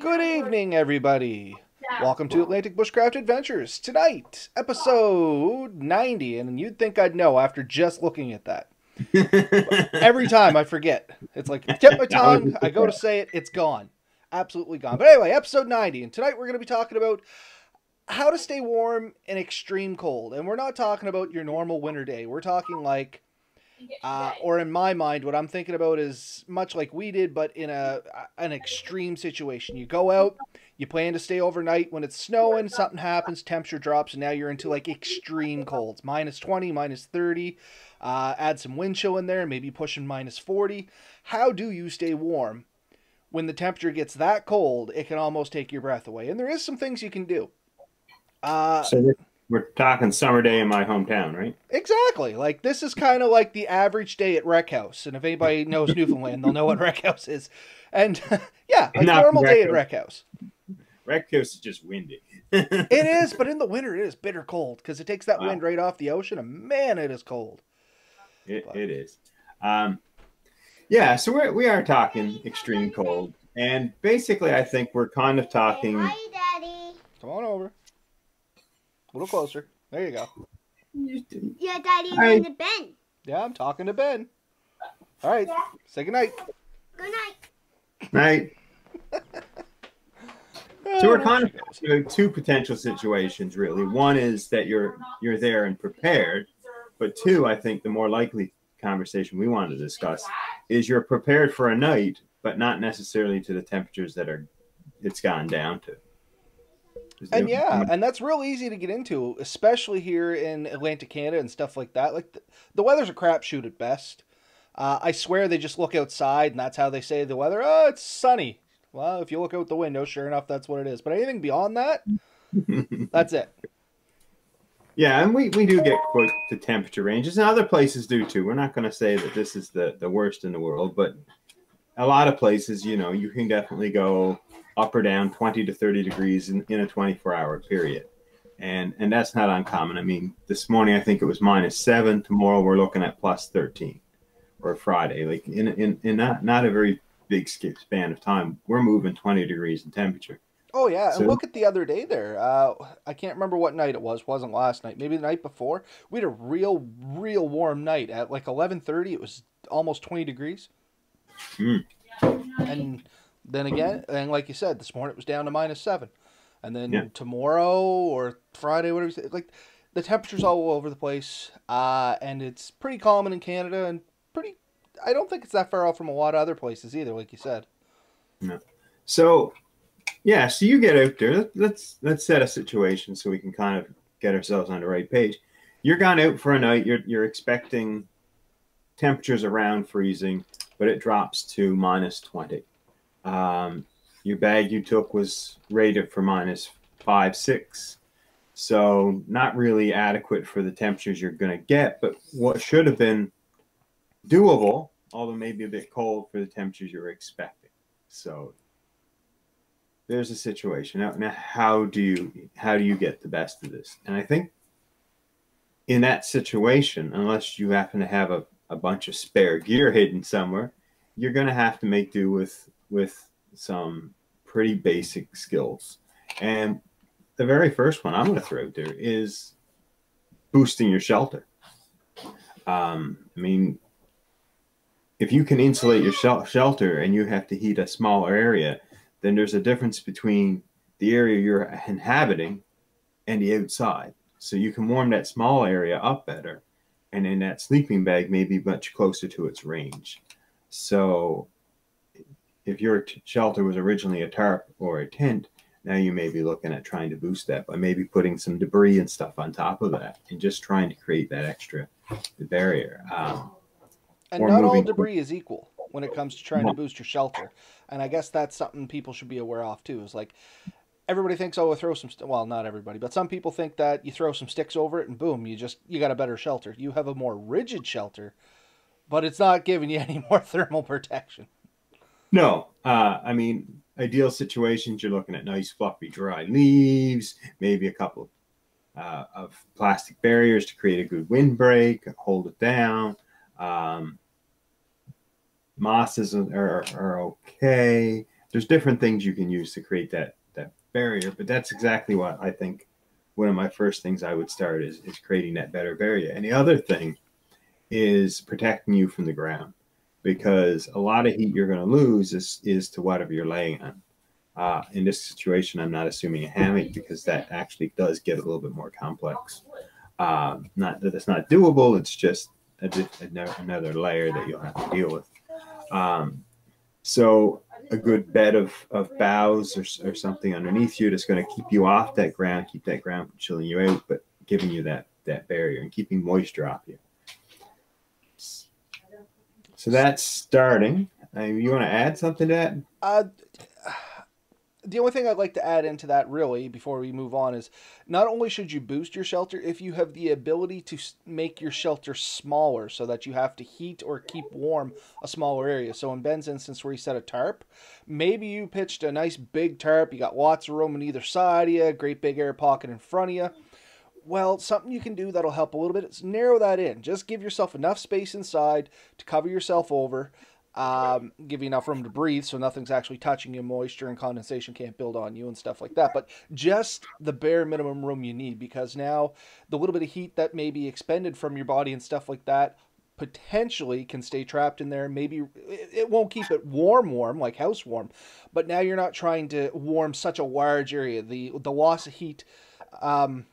Good evening, everybody. Welcome to Atlantic Bushcraft Adventures. Tonight, episode 90, and you'd think I'd know after just looking at that. Every time I forget. It's like, tip my tongue, I go to say it, it's gone. Absolutely gone. But anyway, episode 90, and tonight we're going to be talking about how to stay warm in extreme cold. And we're not talking about your normal winter day. We're talking like uh, or in my mind, what I'm thinking about is much like we did, but in a an extreme situation. You go out, you plan to stay overnight. When it's snowing, something happens, temperature drops, and now you're into like extreme colds, minus 20, minus 30. Uh, add some wind chill in there, maybe pushing minus 40. How do you stay warm when the temperature gets that cold? It can almost take your breath away. And there is some things you can do. Uh, so we're talking summer day in my hometown, right? Exactly. Like this is kind of like the average day at Wreckhouse, and if anybody knows Newfoundland, they'll know what Wreckhouse is. And yeah, a normal day at Wreckhouse. Rec House is just windy. it is, but in the winter it is bitter cold because it takes that wow. wind right off the ocean, and man, it is cold. It, it is. Um, yeah, so we're, we are talking extreme cold, and basically, I think we're kind of talking. Hi, Daddy. Come on over. A little closer. There you go. Yeah, Daddy's right. in the Ben. Yeah, I'm talking to Ben. All right. Yeah. Say good night. Good night. Night. so we're kind of two potential situations, really. One is that you're you're there and prepared, but two, I think the more likely conversation we want to discuss is you're prepared for a night, but not necessarily to the temperatures that are it's gone down to. And yeah, and that's real easy to get into, especially here in Atlantic Canada and stuff like that. Like the, the weather's a crapshoot at best. Uh, I swear they just look outside and that's how they say the weather. Oh, it's sunny. Well, if you look out the window, sure enough, that's what it is. But anything beyond that, that's it. Yeah, and we, we do get quite the temperature ranges, and other places do too. We're not going to say that this is the, the worst in the world, but a lot of places, you know, you can definitely go up or down 20 to 30 degrees in, in a 24 hour period. And, and that's not uncommon. I mean, this morning I think it was minus seven. Tomorrow we're looking at plus 13 or Friday. Like in, in, in not, not a very big span of time, we're moving 20 degrees in temperature. Oh yeah, so, and look at the other day there. Uh, I can't remember what night it was. wasn't last night. Maybe the night before. We had a real, real warm night at like eleven thirty. It was almost twenty degrees. Mm. And then again, and like you said, this morning it was down to minus seven, and then yeah. tomorrow or Friday, whatever. Like the temperatures all over the place, uh, and it's pretty common in Canada and pretty. I don't think it's that far off from a lot of other places either, like you said. No. So, yeah. So you get out there. Let's let's set a situation so we can kind of get ourselves on the right page. You're gone out for a night. You're you're expecting temperatures around freezing, but it drops to minus twenty. Um, your bag you took was rated for minus five, six. So not really adequate for the temperatures you're going to get, but what should have been doable, although maybe a bit cold for the temperatures you're expecting. So there's a situation. Now, now how do you how do you get the best of this? And I think in that situation, unless you happen to have a, a bunch of spare gear hidden somewhere, you're going to have to make do with with some pretty basic skills. And the very first one I'm going to throw out there is boosting your shelter. Um, I mean, if you can insulate your shelter and you have to heat a smaller area, then there's a difference between the area you're inhabiting and the outside. So you can warm that small area up better, and then that sleeping bag may be much closer to its range. So if your shelter was originally a tarp or a tent, now you may be looking at trying to boost that by maybe putting some debris and stuff on top of that and just trying to create that extra barrier. Um, and not all debris is equal when it comes to trying to boost your shelter. And I guess that's something people should be aware of too. Is like everybody thinks, oh, we'll throw some. St-. Well, not everybody, but some people think that you throw some sticks over it and boom, you just you got a better shelter. You have a more rigid shelter, but it's not giving you any more thermal protection. No, uh, I mean, ideal situations, you're looking at nice, fluffy, dry leaves, maybe a couple uh, of plastic barriers to create a good windbreak, hold it down. Um, mosses are, are okay. there's different things you can use to create that that barrier, but that's exactly what I think one of my first things I would start is, is creating that better barrier. And the other thing is protecting you from the ground because a lot of heat you're going to lose is, is to whatever you're laying on. Uh, in this situation, I'm not assuming a hammock because that actually does get a little bit more complex. Um, not that it's not doable, it's just a, another layer that you'll have to deal with. Um, so a good bed of, of boughs or, or something underneath you that's going to keep you off that ground, keep that ground from chilling you out, but giving you that that barrier and keeping moisture off you. So that's starting. Uh, you want to add something to that? Uh, the only thing I'd like to add into that, really, before we move on, is not only should you boost your shelter, if you have the ability to make your shelter smaller so that you have to heat or keep warm a smaller area. So, in Ben's instance, where he set a tarp, maybe you pitched a nice big tarp, you got lots of room on either side of you, great big air pocket in front of you. Well, something you can do that'll help a little bit is narrow that in. Just give yourself enough space inside to cover yourself over um, give you enough room to breathe so nothing's actually touching you, moisture and condensation can't build on you and stuff like that. But just the bare minimum room you need because now the little bit of heat that may be expended from your body and stuff like that potentially can stay trapped in there. Maybe it won't keep it warm, warm like house warm, but now you're not trying to warm such a large area. The the loss of heat. Um,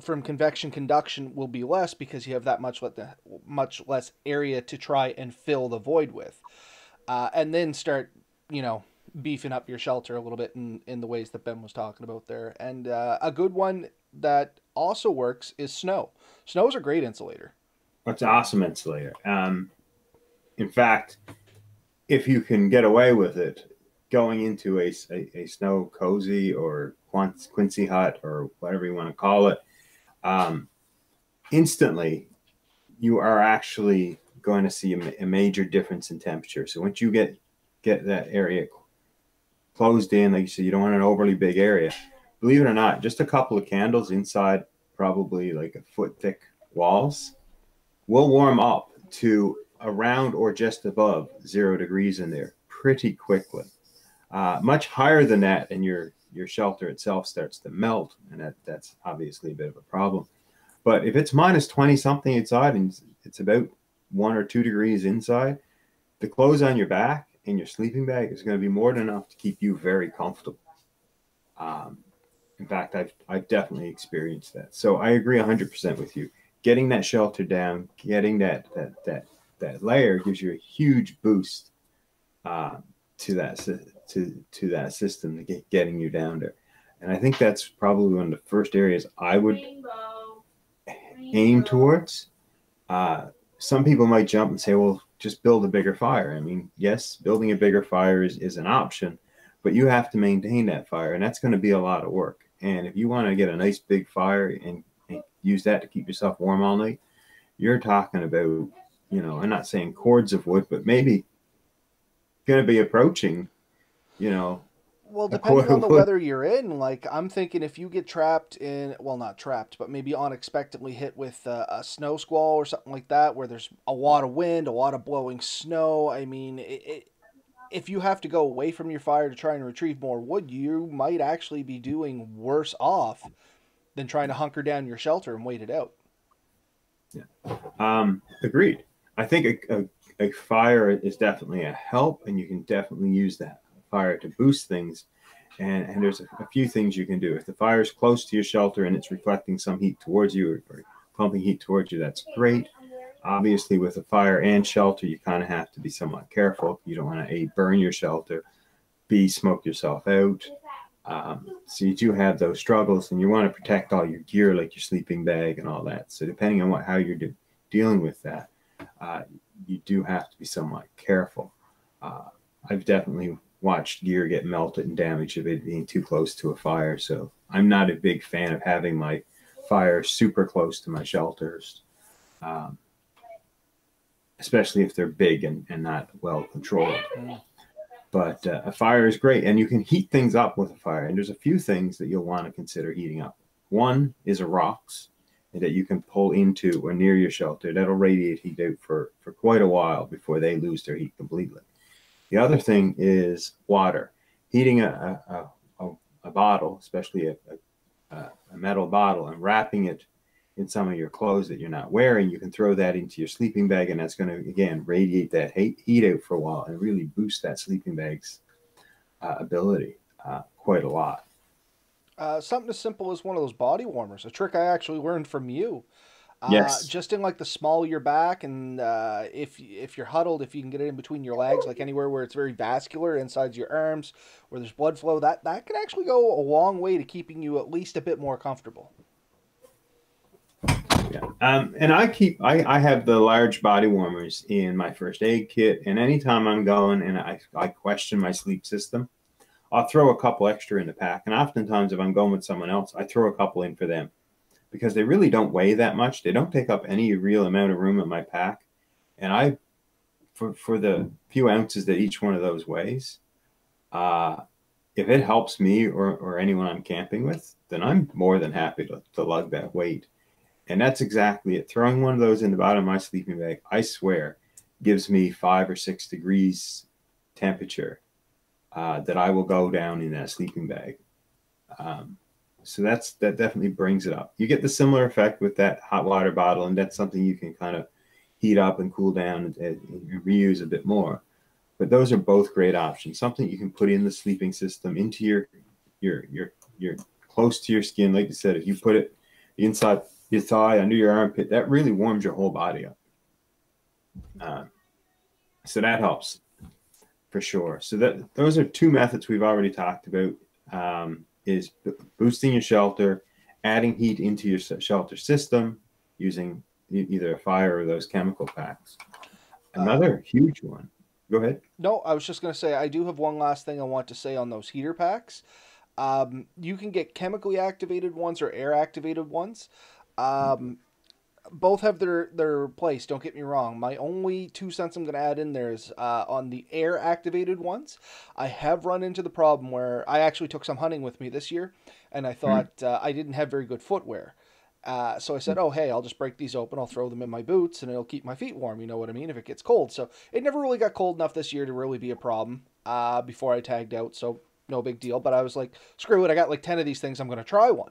from convection conduction will be less because you have that much let the, much less area to try and fill the void with, uh, and then start you know beefing up your shelter a little bit in in the ways that Ben was talking about there. And uh, a good one that also works is snow. Snow is a great insulator. It's awesome insulator. Um, in fact, if you can get away with it, going into a, a, a snow cozy or quinzhee hut or whatever you want to call it, um, instantly you are actually going to see a, a, major difference in temperature. So once you get get that area closed in, like you said, you don't want an overly big area. Believe it or not, just a couple of candles inside, probably like a foot thick walls, will warm up to around or just above zero degrees in there pretty quickly. Uh, much higher than that, and you're your shelter itself starts to melt, and that, that's obviously a bit of a problem. But if it's minus 20 something inside and it's about one or two degrees inside, the clothes on your back and your sleeping bag is going to be more than enough to keep you very comfortable. Um, in fact, I've, I've definitely experienced that. So I agree 100% with you. Getting that shelter down, getting that, that, that, that layer gives you a huge boost uh, to that to to that system to get getting you down there. And I think that's probably one of the first areas I would Rainbow. aim towards. Uh, some people might jump and say, well, just build a bigger fire. I mean, yes, building a bigger fire is, is an option, but you have to maintain that fire, and that's going to be a lot of work. And if you want to get a nice big fire and, and use that to keep yourself warm all night, you're talking about, you know, I'm not saying cords of wood, but maybe going to be approaching you know. Well, depending on the weather you're in, like I'm thinking, if you get trapped in, well, not trapped, but maybe unexpectedly hit with a, a snow squall or something like that, where there's a lot of wind, a lot of blowing snow. I mean, it, it, if you have to go away from your fire to try and retrieve more wood, you might actually be doing worse off than trying to hunker down your shelter and wait it out. Yeah, um, agreed. I think a, a, a fire is definitely a help, and you can definitely use that fire to boost things. And, and there's a, a, few things you can do. If the fire is close to your shelter and it's reflecting some heat towards you or, or pumping heat towards you, that's great. Obviously, with a fire and shelter, you kind of have to be somewhat careful. You don't want to A, burn your shelter, B, smoke yourself out. Um, so you do have those struggles, and you want to protect all your gear, like your sleeping bag and all that. So depending on what how you're de- dealing with that, uh, you do have to be somewhat careful. Uh, I've definitely watched gear get melted and damaged if it being too close to a fire. So I'm not a big fan of having my fire super close to my shelters, um, especially if they're big and, and not well controlled. But uh, a fire is great, and you can heat things up with a fire. And there's a few things that you'll want to consider heating up. One is a rocks that you can pull into or near your shelter. That'll radiate heat out for, for quite a while before they lose their heat completely. The other thing is water. Heating a, a, a, a bottle, especially a, a, a metal bottle, and wrapping it in some of your clothes that you're not wearing, you can throw that into your sleeping bag, and that's going to again radiate that heat out for a while and really boost that sleeping bag's uh, ability uh, quite a lot. Uh, something as simple as one of those body warmers, a trick I actually learned from you. Uh, yes. Just in like the small of your back, and uh, if if you're huddled, if you can get it in between your legs, like anywhere where it's very vascular, inside your arms, where there's blood flow, that that can actually go a long way to keeping you at least a bit more comfortable. Yeah. Um, and I keep I, I have the large body warmers in my first aid kit, and anytime I'm going and I, I question my sleep system, I'll throw a couple extra in the pack. And oftentimes, if I'm going with someone else, I throw a couple in for them because they really don't weigh that much. They don't take up any real amount of room in my pack. And I, for, for the few ounces that each one of those weighs, uh, if it helps me or, or anyone I'm camping with, then I'm more than happy to, to lug that weight. And that's exactly it. Throwing one of those in the bottom of my sleeping bag, I swear, gives me five or six degrees temperature uh, that I will go down in that sleeping bag. Um, so that's that definitely brings it up. You get the similar effect with that hot water bottle, and that's something you can kind of heat up and cool down and, and reuse a bit more. But those are both great options. Something you can put in the sleeping system into your your your your close to your skin. Like you said, if you put it inside your thigh, under your armpit, that really warms your whole body up. Uh, so that helps for sure. So that those are two methods we've already talked about. Um, is boosting your shelter, adding heat into your shelter system using either a fire or those chemical packs. Another uh, huge one. Go ahead. No, I was just going to say I do have one last thing I want to say on those heater packs. Um, you can get chemically activated ones or air activated ones. Um, both have their their place. Don't get me wrong. My only two cents I'm going to add in there is uh, on the air activated ones. I have run into the problem where I actually took some hunting with me this year, and I hmm. thought mm. uh, I didn't have very good footwear. Uh, so I said, "Oh, hey, I'll just break these open. I'll throw them in my boots, and it'll keep my feet warm. You know what I mean? If it gets cold." So it never really got cold enough this year to really be a problem. Uh, before I tagged out, so no big deal. But I was like, "Screw it! I got like ten of these things. I'm going to try one."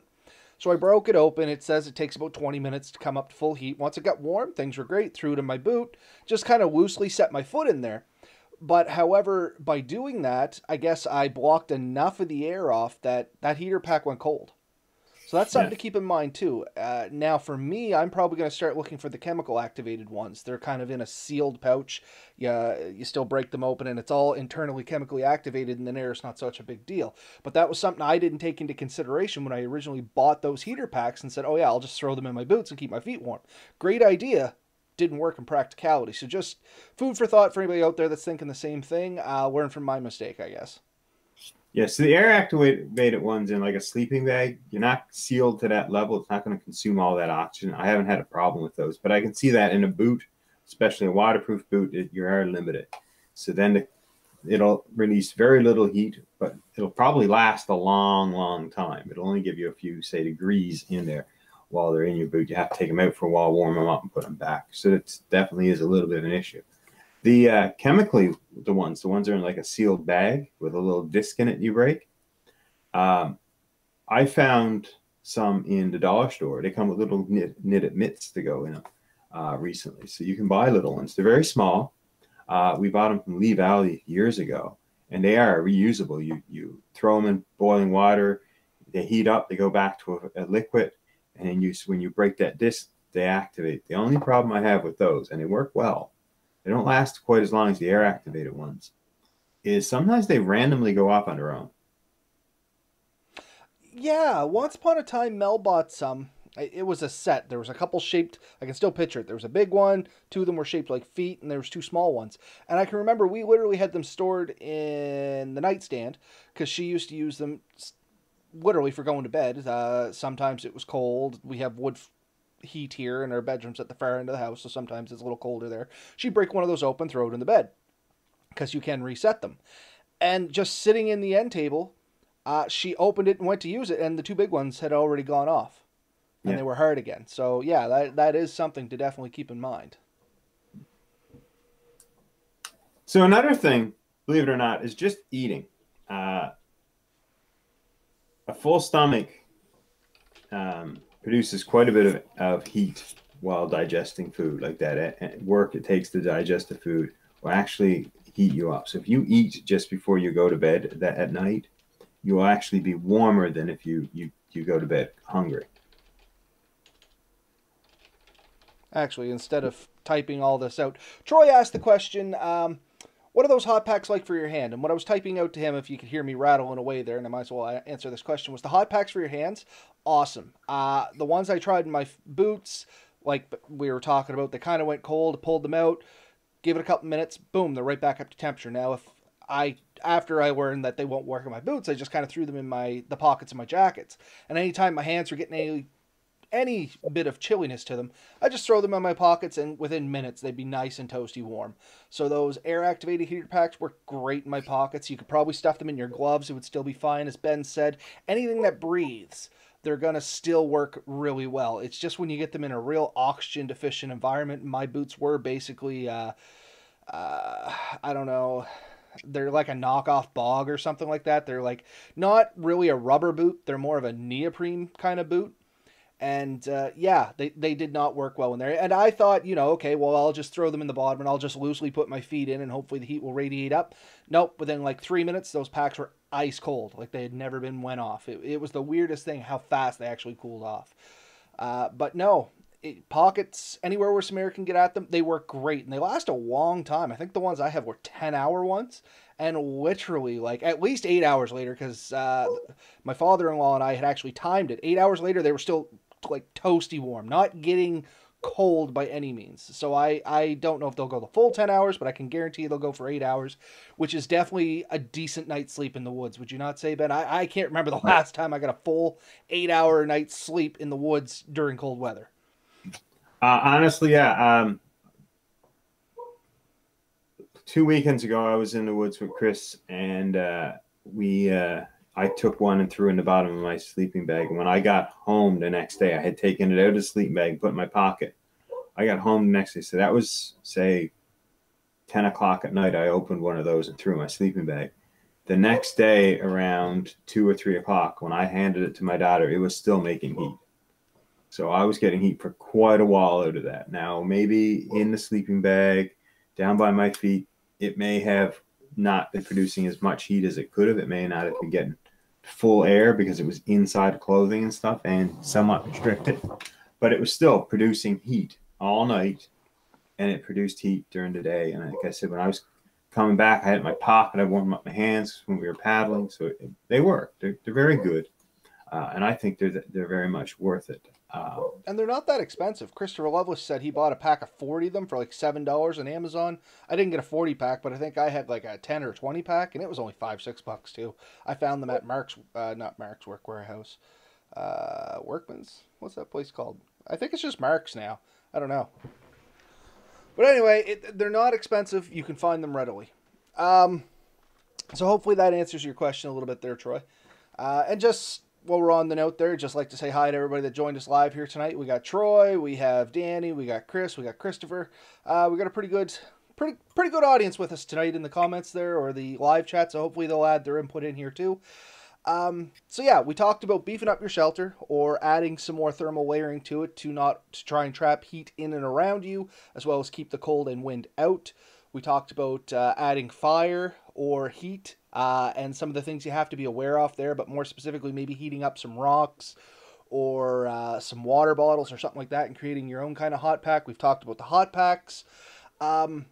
So I broke it open. It says it takes about 20 minutes to come up to full heat. Once it got warm, things were great. Threw it in my boot, just kind of loosely set my foot in there. But however, by doing that, I guess I blocked enough of the air off that that heater pack went cold. So that's something yeah. to keep in mind too. Uh, now, for me, I'm probably going to start looking for the chemical activated ones. They're kind of in a sealed pouch. Yeah, you, you still break them open, and it's all internally chemically activated, and then air is not such a big deal. But that was something I didn't take into consideration when I originally bought those heater packs and said, "Oh yeah, I'll just throw them in my boots and keep my feet warm." Great idea. Didn't work in practicality. So just food for thought for anybody out there that's thinking the same thing. Uh, learn from my mistake, I guess. Yeah, so the air activated ones in like a sleeping bag, you're not sealed to that level. It's not going to consume all that oxygen. I haven't had a problem with those, but I can see that in a boot, especially a waterproof boot, it, you're air limited. So then the, it'll release very little heat, but it'll probably last a long, long time. It'll only give you a few, say, degrees in there while they're in your boot. You have to take them out for a while, warm them up, and put them back. So it definitely is a little bit of an issue. The uh, chemically, the ones, the ones are in like a sealed bag with a little disc in it you break. Um, I found some in the dollar store. They come with little knit, knitted mitts to go in them uh, recently. So you can buy little ones. They're very small. Uh, we bought them from Lee Valley years ago, and they are reusable. You you throw them in boiling water, they heat up, they go back to a, a liquid, and then you when you break that disc, they activate. The only problem I have with those, and they work well, they don't last quite as long as the air activated ones, is sometimes they randomly go off on their own. Yeah, once upon a time, Mel bought some. It was a set. There was a couple shaped. I can still picture it. There was a big one. Two of them were shaped like feet, and there was two small ones. And I can remember we literally had them stored in the nightstand because she used to use them literally for going to bed. Uh, sometimes it was cold. We have wood heat here in our bedrooms at the far end of the house, so sometimes it's a little colder there. She'd break one of those open, throw it in the bed, because you can reset them. And just sitting in the end table, uh, she opened it and went to use it, and the two big ones had already gone off, and yeah. they were hard again. So yeah, that that is something to definitely keep in mind. So another thing believe it or not, is just eating. Uh, a full stomach um, produces quite a bit of, of heat while digesting food like that. At, work it takes to digest the food will actually heat you up. So if you eat just before you go to bed that at night, you will actually be warmer than if you you, you go to bed hungry. Actually, instead of typing all this out, Troy asked the question. Um, what are those hot packs like for your hand? And what I was typing out to him, if you could hear me rattling away there, and I might as well answer this question, was the hot packs for your hands awesome. Uh, the ones I tried in my boots, like we were talking about, they kind of went cold, pulled them out, give it a couple minutes, boom, they're right back up to temperature. Now, if I after I learned that they won't work in my boots, I just kind of threw them in my the pockets of my jackets. And anytime my hands were getting any any bit of chilliness to them, I just throw them in my pockets and within minutes they'd be nice and toasty warm. So those air activated heater packs work great in my pockets. You could probably stuff them in your gloves, it would still be fine. As Ben said, anything that breathes, they're going to still work really well. It's just when you get them in a real oxygen deficient environment, my boots were basically, uh, uh, I don't know, they're like a knockoff bog or something like that. They're like not really a rubber boot, they're more of a neoprene kind of boot and uh, yeah, they, they did not work well in there. And I thought, you know, okay, well, I'll just throw them in the bottom and I'll just loosely put my feet in and hopefully the heat will radiate up. Nope, within like three minutes, those packs were ice cold, like they had never been went off. It, it was the weirdest thing how fast they actually cooled off. Uh, but no, it, pockets anywhere where Samara can get at them, they work great and they last a long time. I think the ones I have were 10 hour ones and literally like at least eight hours later because uh, my father-in-law and i had actually timed it eight hours later they were still like toasty warm, not getting cold by any means. So I I don't know if they'll go the full 10 hours, but I can guarantee they'll go for 8 hours, which is definitely a decent night's sleep in the woods. Would you not say, Ben? I, I can't remember the last time I got a full 8-hour night's sleep in the woods during cold weather. Uh, honestly, yeah. Um, two weekends ago, I was in the woods with Chris, and uh, we uh, I took one and threw in the bottom of my sleeping bag. And when I got home the next day, I had taken it out of the sleeping bag, put in my pocket. I got home the next day. So that was, say, 10 o'clock at night. I opened one of those and threw my sleeping bag. The next day, around two or three o'clock, when I handed it to my daughter, it was still making heat. So I was getting heat for quite a while out of that. Now, maybe in the sleeping bag, down by my feet, it may have not been producing as much heat as it could have. It may not have been getting full air because it was inside clothing and stuff and somewhat restricted, but it was still producing heat all night and it produced heat during the day. And like I said, when I was coming back, I had my pocket, I warmed up my hands when we were paddling. So it, they work, they're, they're very good. Uh, and I think they're, they're very much worth it. Um, and they're not that expensive. Christopher Lovelace said he bought a pack of 40 of them for like $7 on Amazon. I didn't get a 40 pack, but I think I had like a 10 or 20 pack, and it was only 5 6 bucks too. I found them at Mark's, uh, not Mark's Work Wearhouse, uh, Workman's. What's that place called? I think it's just Mark's now. I don't know. But anyway, it, they're not expensive. You can find them readily. Um, so hopefully that answers your question a little bit there, Troy. Uh, and just while we're on the note there, just like to say hi to everybody that joined us live here tonight. We got Troy, we have Danny, we got Chris, we got Christopher. Uh, we got a pretty good, pretty pretty good audience with us tonight in the comments there or the live chat. So hopefully they'll add their input in here too. Um, so yeah, we talked about beefing up your shelter or adding some more thermal layering to it to not to try and trap heat in and around you, as well as keep the cold and wind out. We talked about uh, adding fire or heat uh, and some of the things you have to be aware of there, but more specifically, maybe heating up some rocks or uh, some water bottles or something like that and creating your own kind of hot pack. We've talked about the hot packs. Um,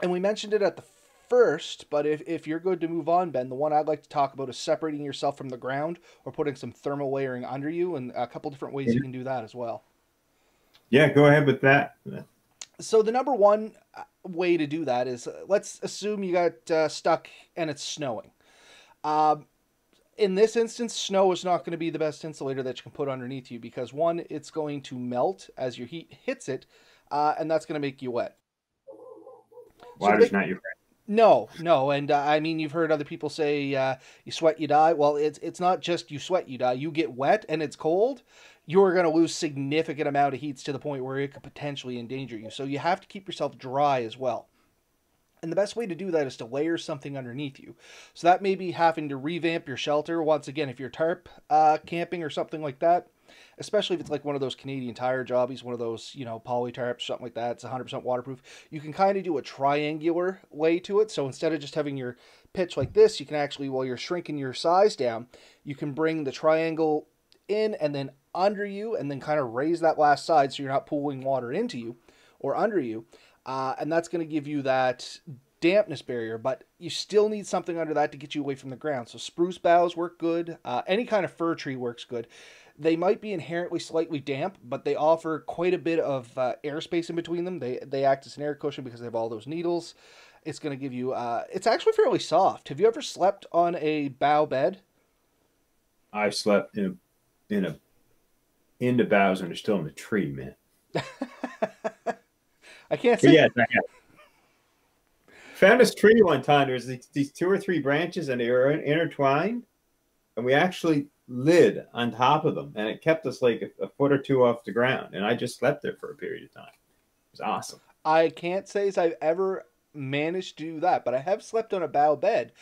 and we mentioned it at the first, but if, if you're good to move on, Ben, the one I'd like to talk about is separating yourself from the ground or putting some thermal layering under you, and a couple different ways you can do that as well. Yeah, go ahead with that. So the number one way to do that is uh, let's assume you got uh, stuck and it's snowing. Um, in this instance, snow is not going to be the best insulator that you can put underneath you because one, it's going to melt as your heat hits it, uh, and that's going to make you wet. Water's so not your friend. No, no, and uh, I mean you've heard other people say uh, you sweat you die. Well, it's it's not just you sweat you die. You get wet and it's cold you're going to lose significant amount of heats to the point where it could potentially endanger you. So you have to keep yourself dry as well. And the best way to do that is to layer something underneath you. So that may be having to revamp your shelter once again if you're tarp uh, camping or something like that. Especially if it's like one of those Canadian Tire jobbies, one of those, you know, poly tarps, something like that. It's 100% waterproof. You can kind of do a triangular way to it. So instead of just having your pitch like this, you can actually, while you're shrinking your size down, you can bring the triangle in and then under you and then kind of raise that last side so you're not pooling water into you or under you. Uh, and that's going to give you that dampness barrier, but you still need something under that to get you away from the ground. So spruce boughs work good. Uh, any kind of fir tree works good. They might be inherently slightly damp, but they offer quite a bit of uh, airspace in between them. They they act as an air cushion because they have all those needles. It's going to give you. Uh, it's actually fairly soft. Have you ever slept on a bough bed? I've slept in a in a in the boughs and they're still in the tree, man. I can't see. Yes, I have. Found this tree one time. There's these, these two or three branches and they were intertwined, and we actually lid on top of them, and it kept us like a, a foot or two off the ground. And I just slept there for a period of time. It was awesome. I can't say as I've ever managed to do that, but I have slept on a bough bed.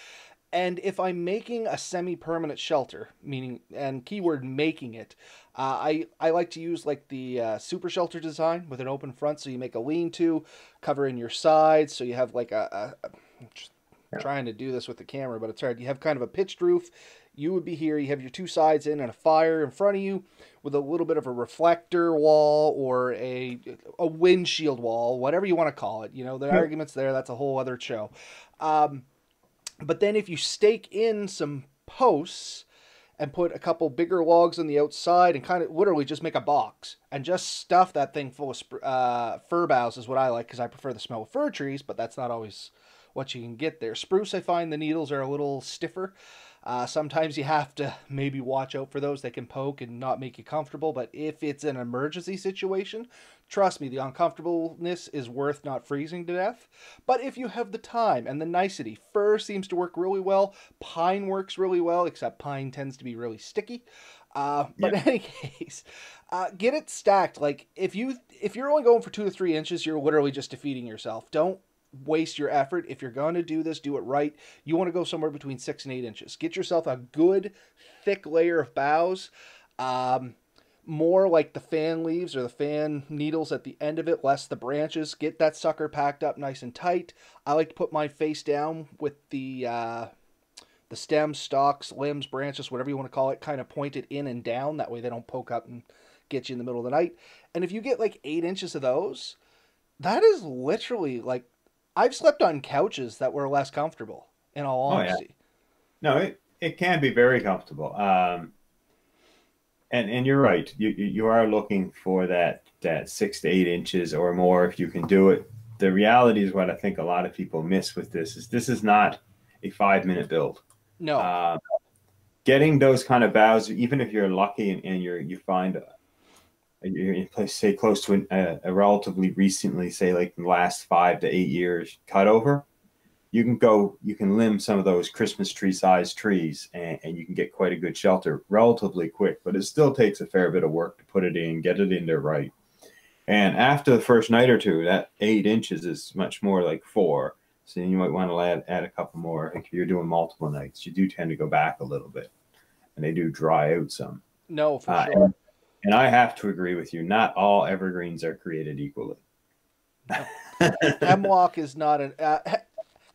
And if I'm making a semi-permanent shelter, meaning and keyword making it, uh, I I like to use like the uh, super shelter design with an open front, so you make a lean-to, cover in your sides, so you have like a, a, a yeah. trying to do this with the camera, but it's hard. You have kind of a pitched roof. You would be here. You have your two sides in and a fire in front of you with a little bit of a reflector wall or a a windshield wall, whatever you want to call it. You know, the yeah. arguments there. That's a whole other show. Um, but then if you stake in some posts and put a couple bigger logs on the outside and kind of literally just make a box and just stuff that thing full of uh, fir boughs is what I like because I prefer the smell of fir trees, but that's not always what you can get there. Spruce, I find the needles are a little stiffer. Uh, sometimes you have to maybe watch out for those that can poke and not make you comfortable. But if it's an emergency situation, trust me, the uncomfortableness is worth not freezing to death. But if you have the time and the nicety, fir seems to work really well. Pine works really well, except pine tends to be really sticky. Uh, but yeah. in any case, uh, get it stacked. Like if you if you're only going for two to three inches, you're literally just defeating yourself. Don't waste your effort. If you're going to do this, do it right. You want to go somewhere between six and eight inches. Get yourself a good thick layer of boughs. Um, more like the fan leaves or the fan needles at the end of it, less the branches. Get that sucker packed up nice and tight. I like to put my face down with the uh, the stems, stalks, limbs, branches, whatever you want to call it, kind of pointed in and down. That way they don't poke up and get you in the middle of the night. And if you get like eight inches of those, that is literally like I've slept on couches that were less comfortable. In all honesty. Oh, yeah. No, it, it can be very comfortable. Um, and and you're right. You you are looking for that that six to eight inches or more if you can do it. The reality is what I think a lot of people miss with this is this is not a five minute build. No. Uh, getting those kind of boughs, even if you're lucky and, and you're you find you say close to a, a, relatively recently, say like the last five to eight years cut over, you can go, you can limb some of those Christmas tree sized trees and, and, you can get quite a good shelter relatively quick, but it still takes a fair bit of work to put it in, get it in there right. And after the first night or two, that eight inches is much more like four. So you might want to add, add a couple more. If you're doing multiple nights, you do tend to go back a little bit and they do dry out some. No, for uh, sure. And, I have to agree with you. Not all evergreens are created equally. hemlock is not an uh,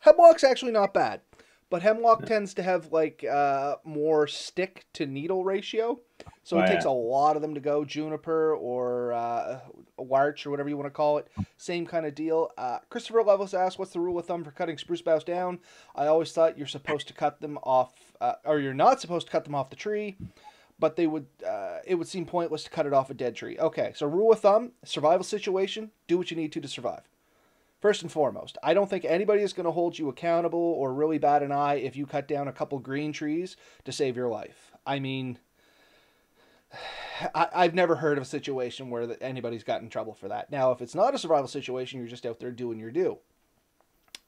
hemlock's actually not bad, but hemlock no. tends to have like uh, more stick to needle ratio, so oh, it takes yeah. a lot of them to go. Juniper or uh, larch or whatever you want to call it, same kind of deal. Uh, Christopher Levis asked, "What's the rule of thumb for cutting spruce boughs down?" I always thought you're supposed to cut them off, uh, or you're not supposed to cut them off the tree but they would uh, it would seem pointless to cut it off a dead tree. Okay, so rule of thumb, survival situation, do what you need to to survive. First and foremost, I don't think anybody is going to hold you accountable or really bat an eye if you cut down a couple green trees to save your life. I mean, I, have never heard of a situation where anybody's got in trouble for that. Now, if it's not a survival situation, you're just out there doing your due.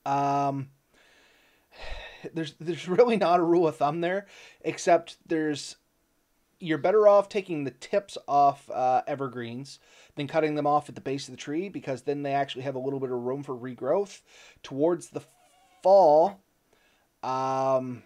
Um, there's there's really not a rule of thumb there, except there's you're better off taking the tips off uh, evergreens than cutting them off at the base of the tree because then they actually have a little bit of room for regrowth. Towards the fall, um,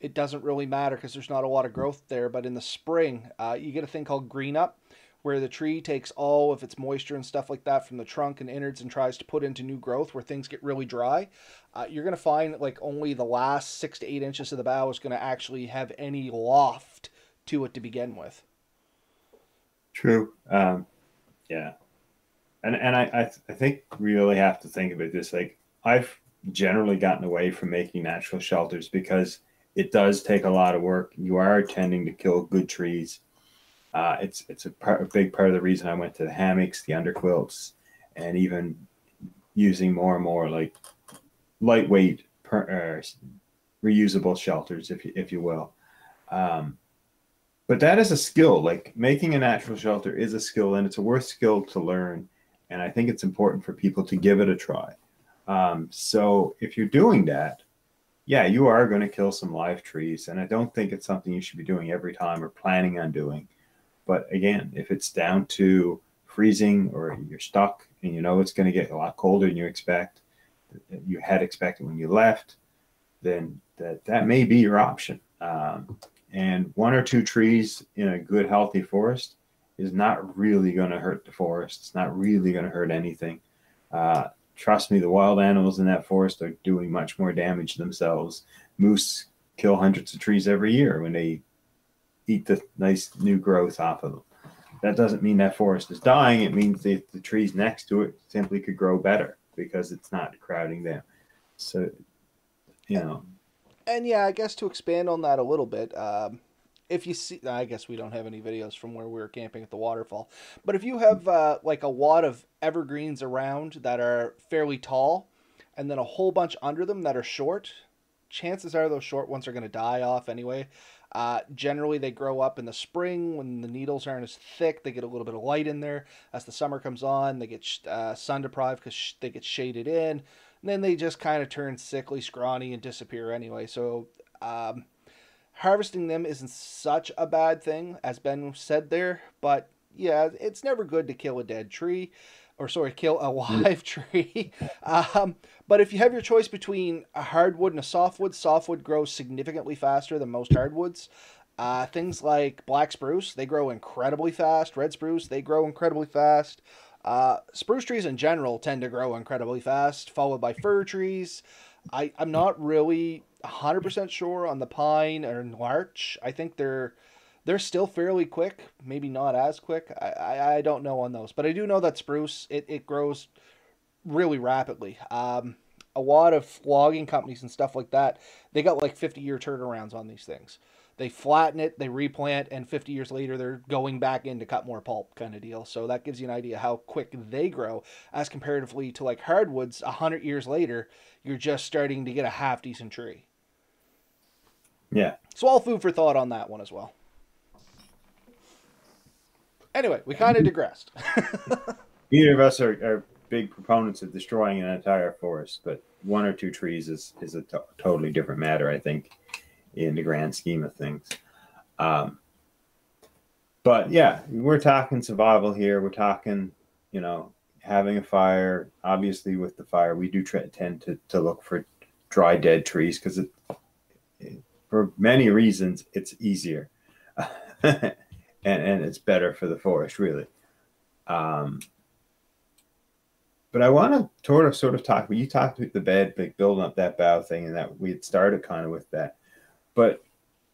it doesn't really matter because there's not a lot of growth there. But in the spring, uh, you get a thing called green up, where the tree takes all of its moisture and stuff like that from the trunk and innards and tries to put into new growth where things get really dry. Uh, you're going to find like only the last six to eight inches of the bough is going to actually have any loft to it to begin with. True. Um, yeah. And, and I, I, th- I think really have to think about this. Like I've generally gotten away from making natural shelters because it does take a lot of work. You are tending to kill good trees uh, it's it's a, part, a big part of the reason I went to the hammocks, the underquilts, and even using more and more like lightweight, per, uh, reusable shelters, if you, if you will. Um, but that is a skill. Like making a natural shelter is a skill, and it's a worth skill to learn. And I think it's important for people to give it a try. Um, so if you're doing that, yeah, you are going to kill some live trees, and I don't think it's something you should be doing every time or planning on doing. But again, if it's down to freezing or you're stuck and you know it's going to get a lot colder than you expect, you had expected when you left, then that, that may be your option. Um, and one or two trees in a good, healthy forest is not really going to hurt the forest. It's not really going to hurt anything. Uh, trust me, the wild animals in that forest are doing much more damage themselves. Moose kill hundreds of trees every year when they eat the nice new growth off of them. That doesn't mean that forest is dying. It means the, the trees next to it simply could grow better because it's not crowding them. So, you know. And yeah, I guess to expand on that a little bit, um, if you see, I guess we don't have any videos from where we were camping at the waterfall, but if you have uh, like a lot of evergreens around that are fairly tall, and then a whole bunch under them that are short, chances are those short ones are going to die off anyway. Uh, generally, they grow up in the spring when the needles aren't as thick. They get a little bit of light in there. As the summer comes on, they get uh, sun deprived because sh- they get shaded in. And then they just kind of turn sickly, scrawny, and disappear anyway. So, um, harvesting them isn't such a bad thing, as Ben said there. But yeah, it's never good to kill a dead tree or sorry, kill a live tree. um, but if you have your choice between a hardwood and a softwood, softwood grows significantly faster than most hardwoods. Uh, things like black spruce, they grow incredibly fast. Red spruce, they grow incredibly fast. Uh, spruce trees in general tend to grow incredibly fast, followed by fir trees. I, I'm not really 100% sure on the pine or larch. I think they're they're still fairly quick, maybe not as quick. I, I, I, don't know on those, but I do know that spruce it, it grows really rapidly. Um, a lot of logging companies and stuff like that, they got like 50 year turnarounds on these things. They flatten it, they replant, and 50 years later they're going back in to cut more pulp, kind of deal. So that gives you an idea how quick they grow, as comparatively to like hardwoods. 100 years later, you're just starting to get a half decent tree. Yeah. So all food for thought on that one as well. Anyway, we kind of digressed. Neither of us are, are, big proponents of destroying an entire forest, but one or two trees is, is a to- totally different matter, I think, in the grand scheme of things. Um, but yeah, we're talking survival here. We're talking, you know, having a fire. Obviously, with the fire, we do tend to, to look for dry, dead trees because it, it, for many reasons, it's easier. and, and it's better for the forest, really. Um, but I want to sort of sort of talk. You talked with the bed, like building up that bough thing, and that we had started kind of with that. But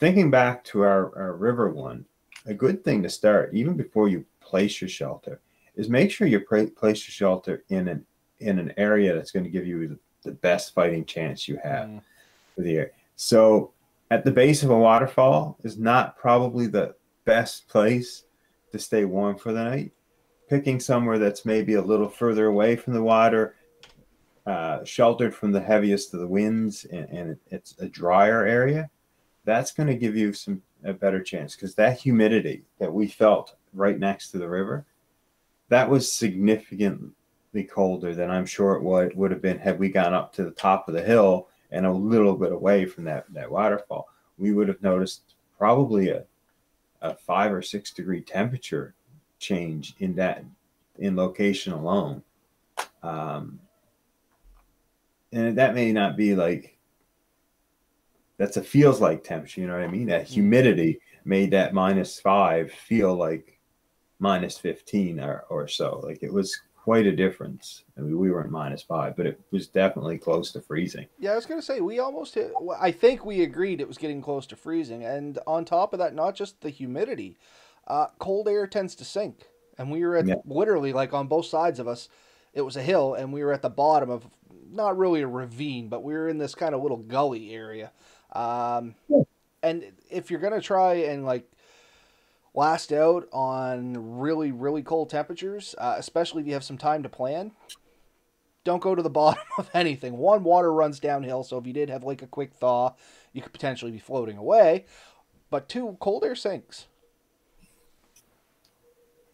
thinking back to our, our river one, a good thing to start, even before you place your shelter, is make sure you place your shelter in an in an area that's going to give you the, the best fighting chance you have mm. for the year. So at the base of a waterfall is not probably the best place to stay warm for the night. Picking somewhere that's maybe a little further away from the water, uh, sheltered from the heaviest of the winds, and, and it's a drier area, that's going to give you some a better chance because that humidity that we felt right next to the river, that was significantly colder than I'm sure it would, would have been had we gone up to the top of the hill and a little bit away from that, that waterfall. We would have noticed probably a a five or six degree temperature change in that in location alone. Um, and that may not be like that's a feels like temperature, you know what I mean? That humidity made that minus five feel like minus 15 or, or so. Like it was quite a difference. I mean, we weren't minus five, but it was definitely close to freezing. Yeah, I was going to say, we almost hit, I think we agreed it was getting close to freezing. And on top of that, not just the humidity, uh, cold air tends to sink. And we were at yeah. literally like on both sides of us, it was a hill, and we were at the bottom of not really a ravine, but we were in this kind of little gully area. Um, yeah. And if you're going to try and like, last out on really, really cold temperatures, uh, especially if you have some time to plan. Don't go to the bottom of anything. One, water runs downhill, so if you did have like a quick thaw, you could potentially be floating away. But two, cold air sinks.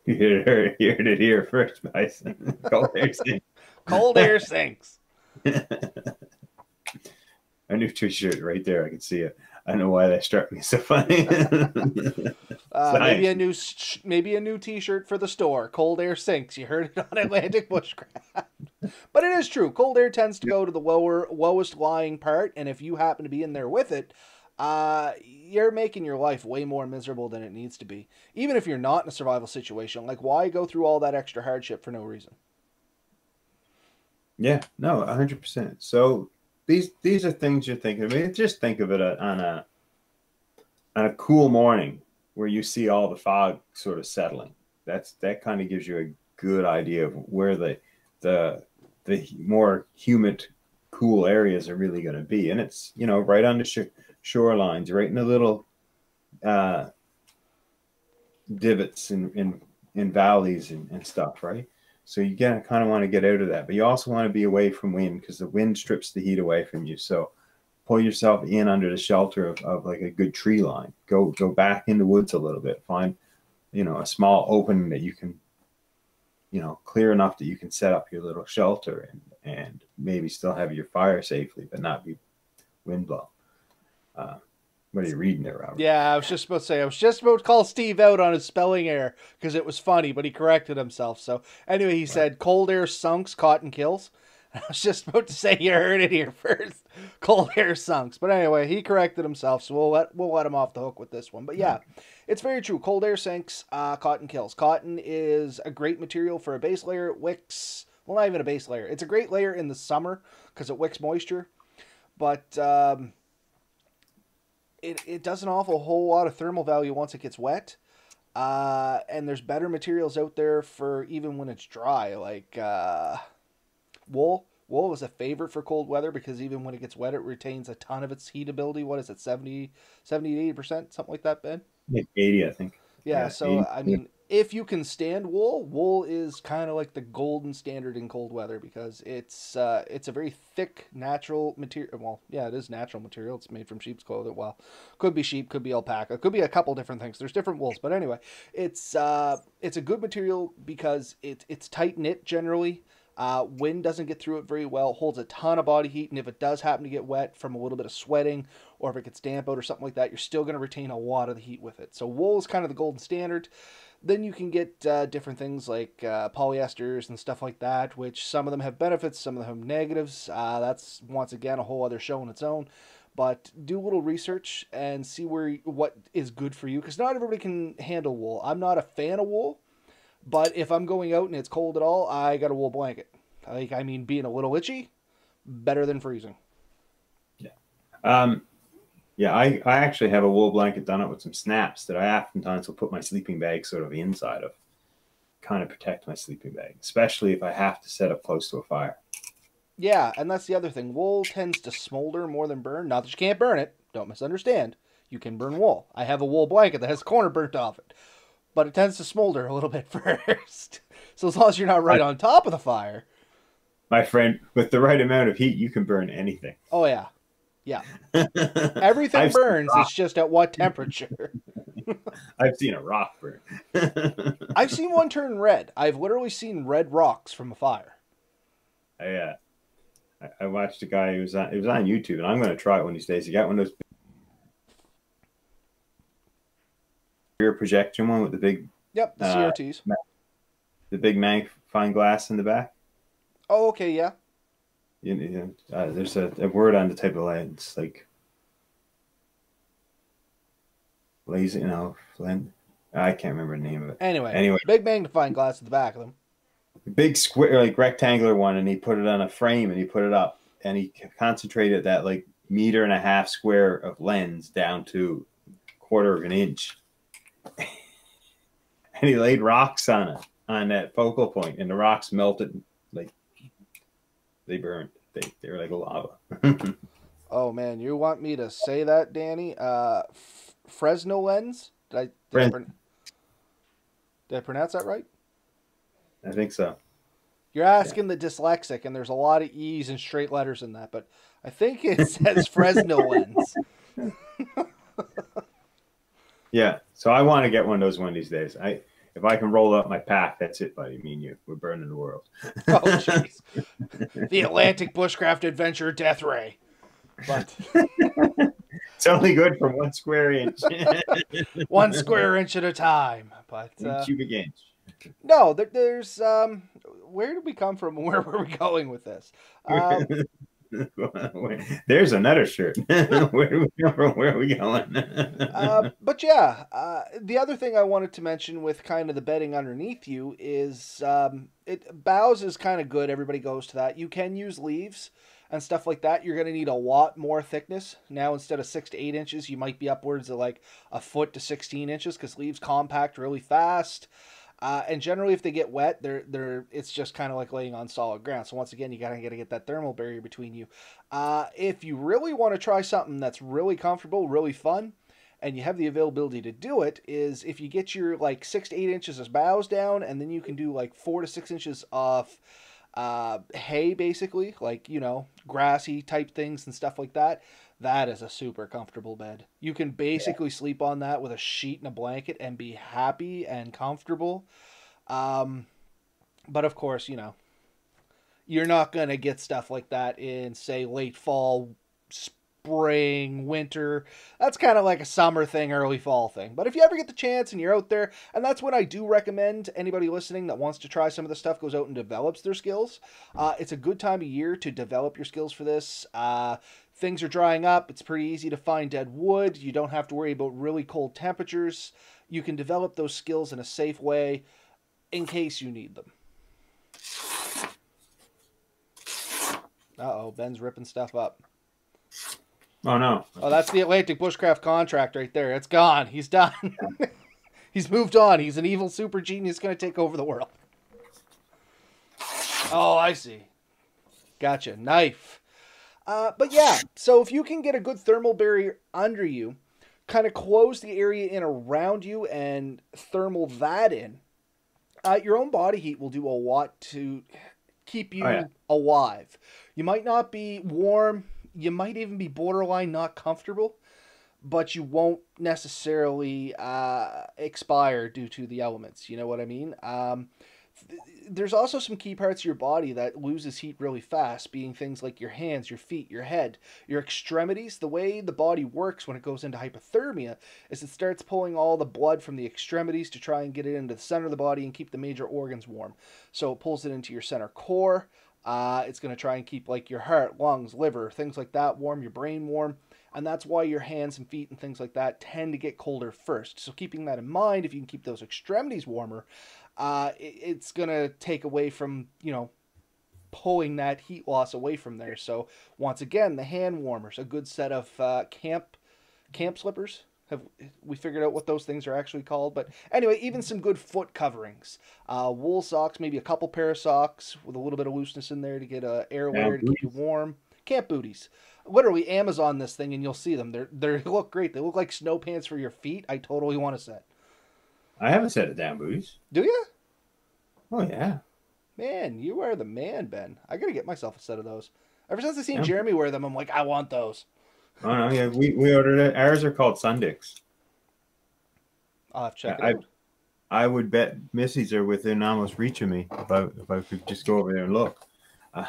You heard, it here first, Bison. Cold air sinks. cold air sinks. A new t-shirt right there. I can see it. I don't know why that struck me so funny. uh, maybe a new maybe a new T-shirt for the store. Cold air sinks. You heard it on Atlantic Bushcraft. but it is true. Cold air tends to go to the lower lowest lying part, and if you happen to be in there with it, uh, you're making your life way more miserable than it needs to be. Even if you're not in a survival situation, like why go through all that extra hardship for no reason? Yeah, no, hundred percent. So these these are things you're thinking. I mean, just think of it on a on a cool morning where you see all the fog sort of settling. That's that kind of gives you a good idea of where the the the more humid, cool areas are really going to be, and it's you know right on the sh- shorelines, right in the little uh, divots in in in valleys and, and stuff, right? So you get kind of want to get out of that, but you also want to be away from wind because the wind strips the heat away from you. So pull yourself in under the shelter of, of like a good tree line. Go go back in the woods a little bit. Find you know a small opening that you can you know clear enough that you can set up your little shelter and and maybe still have your fire safely, but not be wind blown. Uh, what are you reading there, Robert? Yeah, I was just about to say, I was just about to call Steve out on his spelling error because it was funny, but he corrected himself. So, anyway, he right. said, cold air sunks, cotton kills. I was just about to say you heard it here first. Cold air sunks. But anyway, he corrected himself, so we'll let we'll let him off the hook with this one. But yeah, it's very true. Cold air sinks, uh, cotton kills. Cotton is a great material for a base layer. It wicks well not even a base layer. It's a great layer in the summer because it wicks moisture. But um, it, it doesn't offer a whole lot of thermal value once it gets wet. Uh, and there's better materials out there for even when it's dry, like uh, wool. Wool is a favorite for cold weather because even when it gets wet, it retains a ton of its heat ability. What is it, 70, 70 80%, something like that, Ben? 80, I think. Yeah, yeah so, 80. I mean, if you can stand wool, wool is kind of like the golden standard in cold weather because it's uh, it's a very thick natural material. Well, yeah, it is natural material. It's made from sheep's clothing. Well, could be sheep, could be alpaca, could be a couple different things. There's different wools, but anyway, it's uh, it's a good material because it it's tight knit generally. Uh, wind doesn't get through it very well, holds a ton of body heat, and if it does happen to get wet from a little bit of sweating or if it gets damp out or something like that, you're still going to retain a lot of the heat with it. So wool is kind of the golden standard. Then you can get uh, different things like uh, polyesters and stuff like that, which some of them have benefits, some of them have negatives. Uh, that's once again a whole other show on its own. But do a little research and see where what is good for you, because not everybody can handle wool. I'm not a fan of wool, but if I'm going out and it's cold at all, I got a wool blanket. Like I mean, being a little itchy, better than freezing. Yeah. Um, yeah, I, I actually have a wool blanket done up with some snaps that I oftentimes will put my sleeping bag sort of inside of, kind of protect my sleeping bag, especially if I have to set up close to a fire. Yeah, and that's the other thing. Wool tends to smolder more than burn. Not that you can't burn it. Don't misunderstand. You can burn wool. I have a wool blanket that has a corner burnt off it, but it tends to smolder a little bit first. so as long as you're not right on top of the fire. My friend, with the right amount of heat, you can burn anything. Oh yeah, yeah. Everything I've burns. It's just at what temperature. I've seen a rock burn. I've seen one turn red. I've literally seen red rocks from a fire. Yeah. Uh, I, I watched a guy who was on it was on YouTube, and I'm going to try it one of these days. He got one of those rear projection one with the big Yep, the Uh, CRTs. the big magnifying glass in the back. Oh, okay, yeah. You, you know, uh, there's a, a word on the type of lens like lazy, You know, lens. I can't remember the name of it. Anyway, Anyway. big magnifying glass at the back of them. big square like rectangular one and he put it on a frame and he put it up and he concentrated that like meter and a half square of lens down to quarter of an inch and he laid rocks on it on that focal point and the rocks melted like they burned they, they were like lava Oh man, you want me to say that, Danny? Uh, F- Fresnel lens. Did I, did, I pron- did I pronounce that right? i think so You're asking the dyslexic, and there's a lot of E's and straight letters in that, but I think it says Fresno lens. Yeah so i want to get one of those one of these days i if i can roll up my pack that's it buddy me and you we're burning the world Oh jeez, the Atlantic Bushcraft Adventure Death Ray. But it's only good for one square inch one square inch at a time. But uh, cubic inch no, there, there's um, where did we come from? Where were we going with this? Um, There's another shirt. where, do we go where are we going? uh, but yeah, uh, the other thing I wanted to mention with kind of the bedding underneath you is um, it boughs is kind of good. Everybody goes to that. You can use leaves and stuff like that. You're going to need a lot more thickness now. Instead of six to eight inches, you might be upwards of like a foot to sixteen inches because leaves compact really fast. Uh, and generally, if they get wet, they're they're it's just kind of like laying on solid ground. So once again, you gotta gotta get that thermal barrier between you. Uh, if you really want to try something that's really comfortable, really fun, and you have the availability to do it, is if you get your like six to eight inches of boughs down, and then you can do like four to six inches of uh, hay, basically, like you know, grassy type things and stuff like that. That is a super comfortable bed. You can basically sleep on that with a sheet and a blanket and be happy and comfortable. Um, but of course, you know, you're not going to get stuff like that in, say, late fall, spring, winter. That's kind of like a summer thing, early fall thing. But if you ever get the chance and you're out there, and that's when I do recommend anybody listening that wants to try some of the stuff goes out and develops their skills. Uh, it's a good time of year to develop your skills for this. Uh, things are drying up. It's pretty easy to find dead wood. You don't have to worry about really cold temperatures. You can develop those skills in a safe way in case you need them. Uh oh, Ben's ripping stuff up. Oh no. Oh, that's the Atlantic Bushcraft contract right there. It's gone. He's done. He's moved on. He's an evil super genius going to take over the world. Oh, I see. Gotcha. Knife. Uh, but yeah, so if you can get a good thermal barrier under you, kind of close the area in around you and thermal that in, uh, your own body heat will do a lot to keep you Oh, yeah. alive. You might not be warm, you might even be borderline not comfortable, but you won't necessarily uh, expire due to the elements. You know what I mean? Um, th- there's also some key parts of your body that loses heat really fast, being things like your hands, your feet, your head, your extremities. The way the body works when it goes into hypothermia is it starts pulling all the blood from the extremities to try and get it into the center of the body and keep the major organs warm. So it pulls it into your center core. Uh, it's going to try and keep like your heart, lungs, liver, things like that warm, your brain warm. And that's why your hands and feet and things like that tend to get colder first. So keeping that in mind, if you can keep those extremities warmer, uh, it, it's going to take away from, you know, pulling that heat loss away from there. So once again, the hand warmers, a good set of uh, camp camp slippers. Have we figured out what those things are actually called? But anyway, even some good foot coverings, uh, wool socks, maybe a couple pair of socks with a little bit of looseness in there to get uh, air Camp layer to keep you warm. Camp booties. Literally, Amazon this thing and you'll see them. They're they look great. They look like snow pants for your feet. I totally want a set. I haven't set it down, booties. Do you? Oh yeah. Man, you are the man, Ben. I gotta get myself a set of those. Ever since I seen Yeah. Jeremy wear them, I'm like, I want those. Oh no, yeah. We, we ordered it. Ours are called Sundicks. I'll have to check I- I would bet Missy's are within almost reach of me if I if I could just go over there and look. Uh,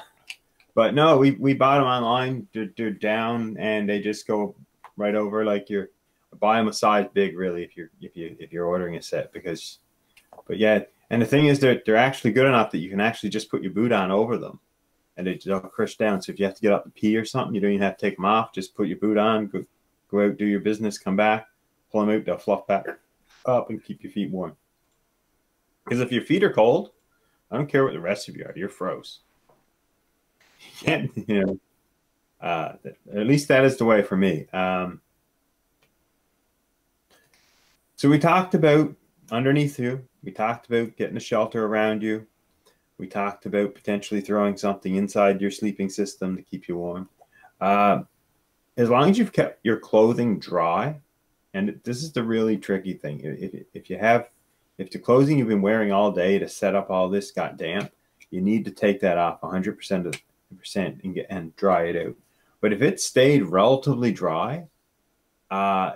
but no, we, we bought them online. They're, they're down and they just go right over like your buy them a size big, really, if you're if you if you're ordering a set. Because, but yeah, and the thing is, they're they're actually good enough that you can actually just put your boot on over them, and they don't crush down. So if you have to get up to pee or something, you don't even have to take them off. Just put your boot on, go go out, do your business, come back, pull them out, they'll fluff back up and keep your feet warm. Because if your feet are cold, I don't care what the rest of you are, you're froze. You can't, you know. Uh, at least that is the way for me. Um, so we talked about underneath you. We talked about getting a shelter around you. We talked about potentially throwing something inside your sleeping system to keep you warm. Uh, as long as you've kept your clothing dry, and this is the really tricky thing. If, if you have, if the clothing you've been wearing all day to set up all this got damp, you need to take that off 100% of percent and get and dry it out. But if it stayed relatively dry, uh,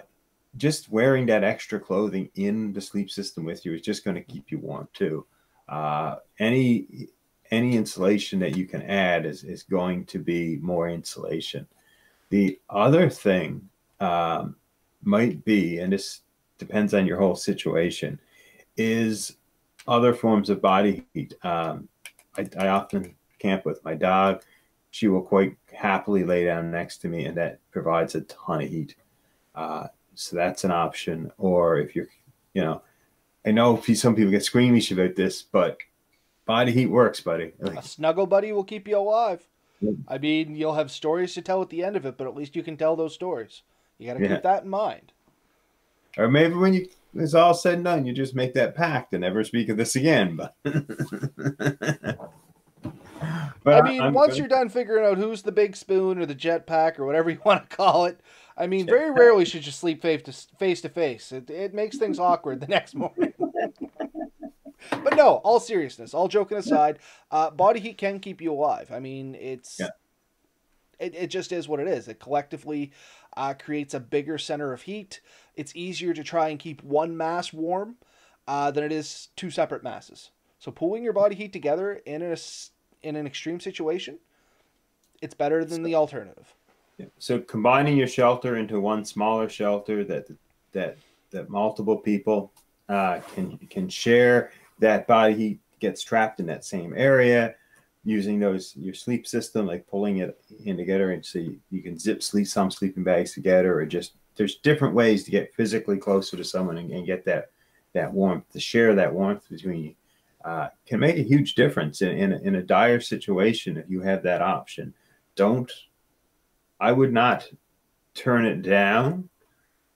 just wearing that extra clothing in the sleep system with you is just going to keep you warm too. Uh, any any insulation that you can add is, is going to be more insulation. The other thing um, might be, and this depends on your whole situation, is other forms of body heat. Um, I, I often camp with my dog. She will quite happily lay down next to me, and that provides a ton of heat. Uh, so that's an option. Or if you're, you know, I know some people get squeamish about this, but body heat works, buddy. Like, a snuggle buddy will keep you alive. I mean, you'll have stories to tell at the end of it, but at least you can tell those stories. You got to yeah. keep that in mind. Or maybe when you it's all said and done, you just make that pact and never speak of this again. But, but I mean, I'm once good. you're done figuring out who's the big spoon or the jetpack or whatever you want to call it, I mean, very rarely should you sleep face to face. To face. It, it makes things awkward the next morning. but no, all seriousness, all joking aside, uh, body heat can keep you alive. I mean, it's yeah. it, it just is what it is. It collectively uh, creates a bigger center of heat. It's easier to try and keep one mass warm uh, than it is two separate masses. So pulling your body heat together in a in an extreme situation, it's better than the alternative. So combining your shelter into one smaller shelter that that that multiple people uh, can can share that body heat gets trapped in that same area using those your sleep system like pulling it in together and so you, you can zip sleep some sleeping bags together or just there's different ways to get physically closer to someone and, and get that that warmth. To share that warmth between you uh, can make a huge difference in, in, in a dire situation if you have that option. Don't i would not turn it down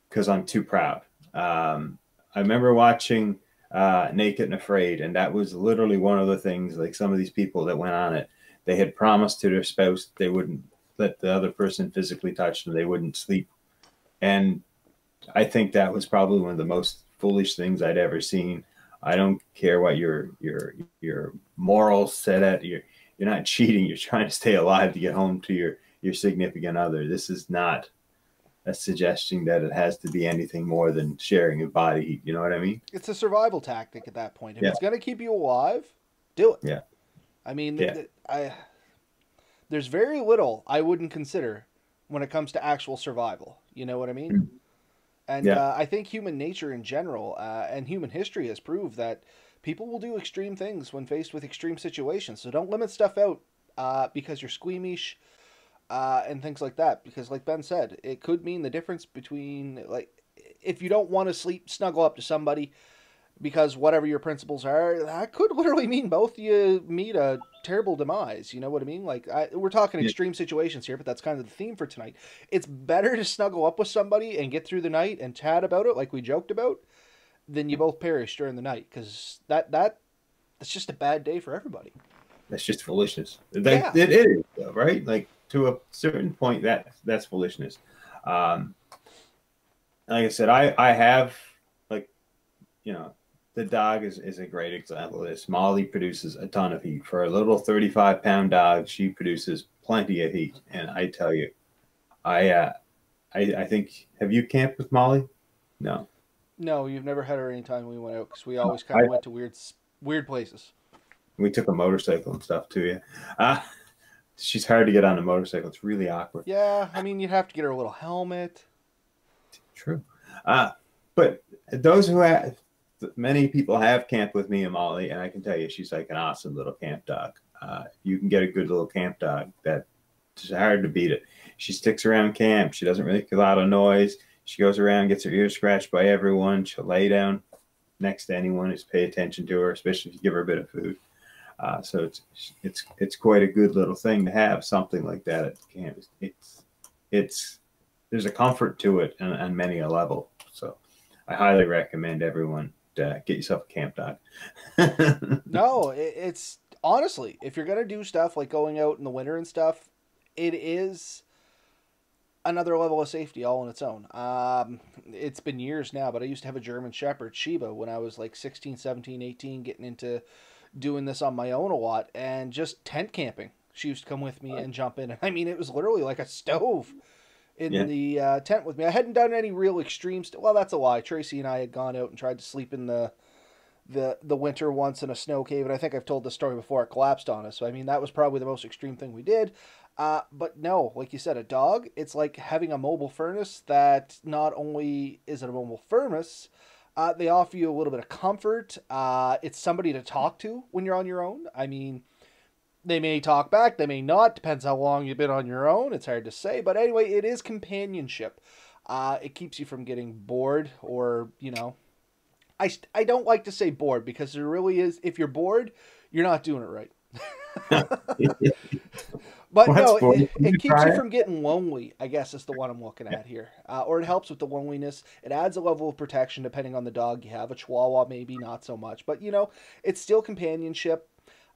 because i'm too proud um, i remember watching uh, Naked and Afraid, and that was literally one of the things. Like some of these people that went on it, they had promised to their spouse they wouldn't let the other person physically touch them, they wouldn't sleep, and I think that was probably one of the most foolish things I'd ever seen. I don't care what your your your morals said at you're you're not cheating. You're trying to stay alive to get home to your your significant other. This is not a suggesting that it has to be anything more than sharing a body heat. You know what I mean? It's a survival tactic at that point. If yeah. it's going to keep you alive, do it. Yeah. I mean, yeah. I there's very little I wouldn't consider when it comes to actual survival. You know what I mean? Mm. And yeah. uh, I think human nature in general uh, and human history has proved that people will do extreme things when faced with extreme situations. So don't limit stuff out uh, because you're squeamish uh, and things like that. Because, like Ben said, it could mean the difference between like if you don't want to sleep snuggle up to somebody because whatever your principles are, that could literally mean both you meet a terrible demise. You know what I mean? Like I, we're talking extreme situations here, but that's kind of the theme for tonight. It's better to snuggle up with somebody and get through the night and chat about it, like we joked about, than you both perish during the night because that that that's just a bad day for everybody. That's just foolishness. That, yeah. It is, right? Like to a certain point, that that's foolishness. Um, like I said, I I have like you know the dog is, is a great example of this. Molly produces a ton of heat. For a little 35 pound dog, she produces plenty of heat. And I tell you, I, uh, I, I think, have you camped with Molly? No. No, you've never had her anytime we went out because we always kind of went to weird, weird places. We took a motorcycle and stuff too. Yeah. Uh, she's hard to get on a motorcycle. It's really awkward. Yeah, I mean, you'd have to get her a little helmet. True. Uh, but those who have, many people have camped with me and Molly, and I can tell you, she's like an awesome little camp dog. Uh, you can get a good little camp dog that it's hard to beat it. She sticks around camp. She doesn't really make a lot of noise. She goes around, gets her ears scratched by everyone. She'll lay down next to anyone who's pay attention to her, especially if you give her a bit of food. Uh, so it's it's it's quite a good little thing to have something like that at camp. It's it's there's a comfort to it on, on many a level. So I highly recommend everyone to get yourself a camp dog. no, it's honestly, if you're gonna do stuff like going out in the winter and stuff, it is another level of safety all on its own. Um, it's been years now, but I used to have a German Shepherd, Sheba, when I was like 16, 17, 18, getting into doing this on my own a lot and just tent camping. She used to come with me and jump in. I mean, it was literally like a stove in yeah. the uh, tent with me. I hadn't done any real extreme stuff. Well, that's a lie. Tracy and I had gone out and tried to sleep in the the the winter once in a snow cave, and I think I've told the story before. It collapsed on us. So I mean, that was probably the most extreme thing we did. Uh, but no, like you said, a dog. It's like having a mobile furnace. That not only is it a mobile furnace, uh, they offer you a little bit of comfort. Uh, it's somebody to talk to when you're on your own. I mean, they may talk back, they may not. Depends how long you've been on your own. It's hard to say. But anyway, it is companionship. Uh, it keeps you from getting bored or, you know, I, I don't like to say bored because there really is, if you're bored, you're not doing it right. but well, no, it, it keeps you from getting lonely, I guess is the one I'm looking at here. Uh, or it helps with the loneliness. It adds a level of protection depending on the dog you have. A Chihuahua, maybe not so much. But, you know, it's still companionship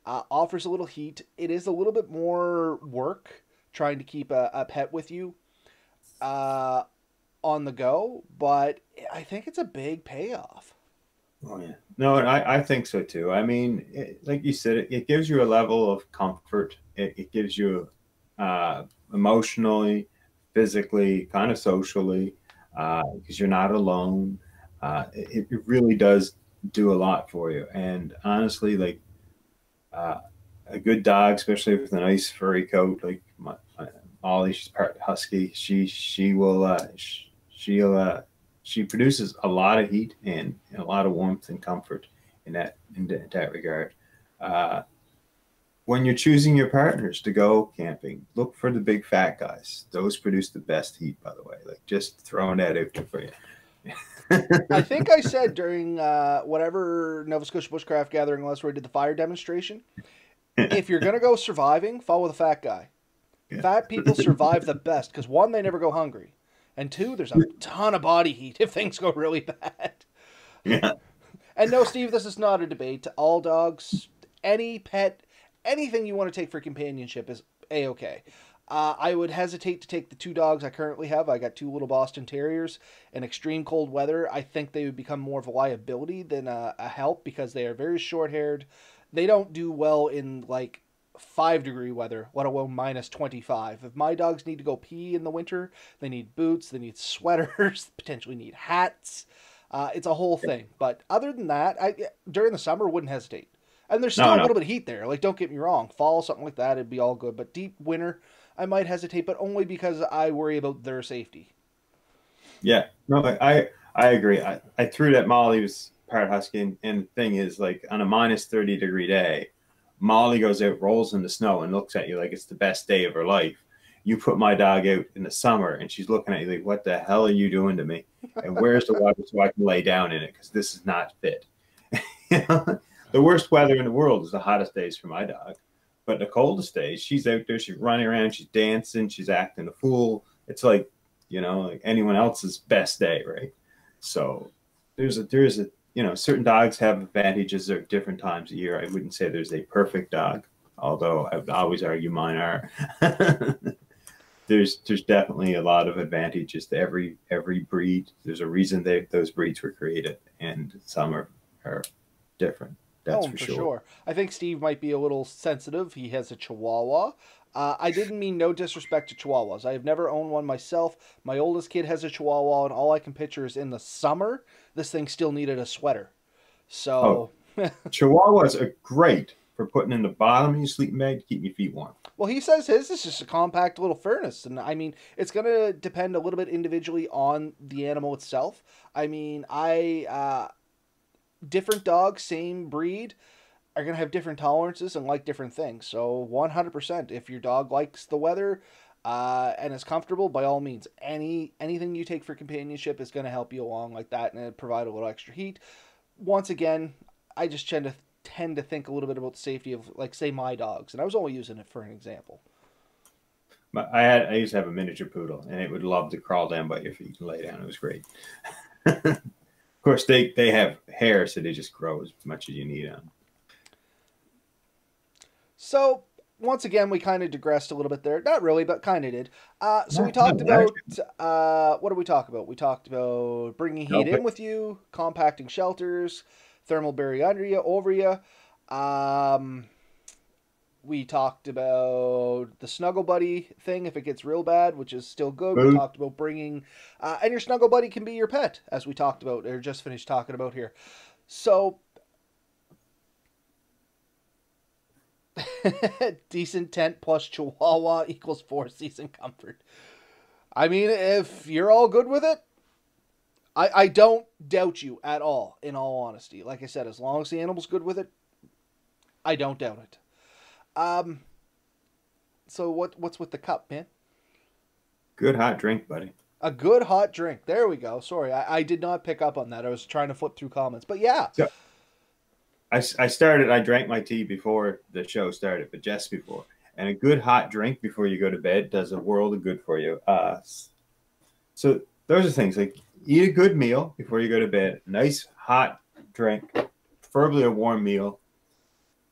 uh, offers a little heat. It is a little bit more work trying to keep a, a pet with you uh, on the go, but I think it's a big payoff. Oh yeah, no, and I, I think so too. I mean, it, like you said, it, it, gives you a level of comfort. It, it gives you uh, emotionally, physically, kind of socially, because uh, you're not alone. Uh, it, it really does do a lot for you. And honestly, like uh, a good dog, especially with a nice furry coat, like my, my Molly, she's part husky. She she will uh, she'll uh, she produces a lot of heat and, and, a lot of warmth and comfort in that in, that regard. Uh, when you're choosing your partners to go camping, look for the big fat guys. Those produce the best heat, by the way. Like just throwing that out there for you. I think I said during uh, whatever Nova Scotia Bushcraft Gathering was where I did the fire demonstration. if you're gonna go surviving, follow the fat guy. Yeah. Fat people survive the best because one, they never go hungry, and two, there's a ton of body heat if things go really bad. Yeah. And no, Steve, this is not a debate. All dogs, any pet, anything you want to take for companionship is a okay. Uh, I would hesitate to take the two dogs I currently have. I got two little Boston Terriers. In extreme cold weather, I think they would become more of a liability than a, a help because they are very short haired. They don't do well in like five degree weather, let alone minus 25. If my dogs need to go pee in the winter, they need boots, they need sweaters, potentially need hats. Uh, it's a whole thing. But other than that, I during the summer wouldn't hesitate. And there's still no, no. a little bit of heat there. Like, don't get me wrong, fall something like that, it'd be all good. But deep winter, I might hesitate, but only because I worry about their safety. Yeah, no, I I agree. I, I threw that Molly was part husky, and, and the thing is, like on a minus thirty degree day, Molly goes out, rolls in the snow, and looks at you like it's the best day of her life. You put my dog out in the summer, and she's looking at you like, "What the hell are you doing to me? And where's the water so I can lay down in it? Because this is not fit." the worst weather in the world is the hottest days for my dog. But the coldest days, she's out there, she's running around, she's dancing, she's acting a fool. It's like, you know, like anyone else's best day, right? So there's a there's a you know, certain dogs have advantages at different times a year. I wouldn't say there's a perfect dog, although I would always argue mine are. there's there's definitely a lot of advantages to every every breed. There's a reason they those breeds were created, and some are are different. That's oh, for, for sure. sure. I think Steve might be a little sensitive. He has a Chihuahua. Uh, I didn't mean no disrespect to Chihuahuas. I have never owned one myself. My oldest kid has a Chihuahua, and all I can picture is in the summer, this thing still needed a sweater. So. Oh. Chihuahuas are great for putting in the bottom of your sleeping bag to keep your feet warm. Well, he says his is just a compact little furnace, and I mean, it's gonna depend a little bit individually on the animal itself. I mean, I uh, different dogs, same breed, are gonna have different tolerances and like different things. So, one hundred percent, if your dog likes the weather, uh, and is comfortable, by all means, any anything you take for companionship is going to help you along like that and provide a little extra heat. Once again, I just tend to tend to think a little bit about the safety of, like, say, my dogs, and I was only using it for an example. I had I used to have a miniature poodle, and it would love to crawl down by your feet and lay down. It was great. of course, they they have hair, so they just grow as much as you need them. So once again, we kind of digressed a little bit there. Not really, but kind of did. Uh, so we talked about uh, what did we talk about? We talked about bringing heat in with you, compacting shelters, thermal barrier under you, over you. Um, we talked about the snuggle buddy thing if it gets real bad, which is still good. We talked about bringing, uh, and your snuggle buddy can be your pet, as we talked about or just finished talking about here. So Decent tent plus Chihuahua equals four season comfort. I mean, if you're all good with it, I, I don't doubt you at all, in all honesty. Like I said, as long as the animal's good with it, I don't doubt it. Um, so what what's with the cup, man? Good hot drink, buddy. A good hot drink. There we go. Sorry, I, I did not pick up on that. I was trying to flip through comments, but yeah. So, I, I started, I drank my tea before the show started, but just before. And a good hot drink before you go to bed does a world of good for you. Uh, so those are things like eat a good meal before you go to bed, nice hot drink, preferably a warm meal.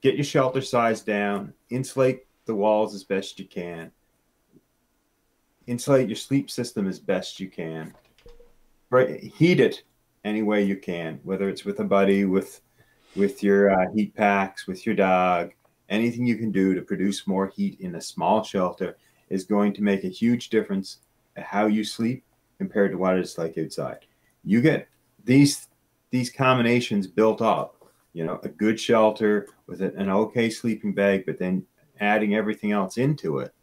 Get your shelter size down, insulate the walls as best you can, insulate your sleep system as best you can, right, heat it any way you can, whether it's with a buddy, with with your uh, heat packs, with your dog, anything you can do to produce more heat in a small shelter is going to make a huge difference how you sleep compared to what it's like outside. You get these these combinations built up, you know, a good shelter with an okay sleeping bag, but then adding everything else into it,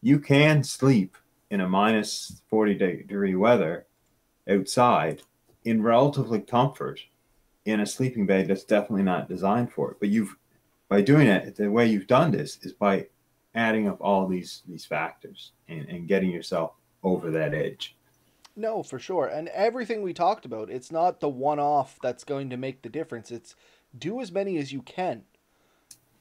you can sleep in a minus 40 degree weather outside in relatively comfort in a sleeping bag that's definitely not designed for it. But you've by doing it, the way you've done this is by adding up all these these factors and, and getting yourself over that edge. No, for sure. And everything we talked about, it's not the one off that's going to make the difference. It's do as many as you can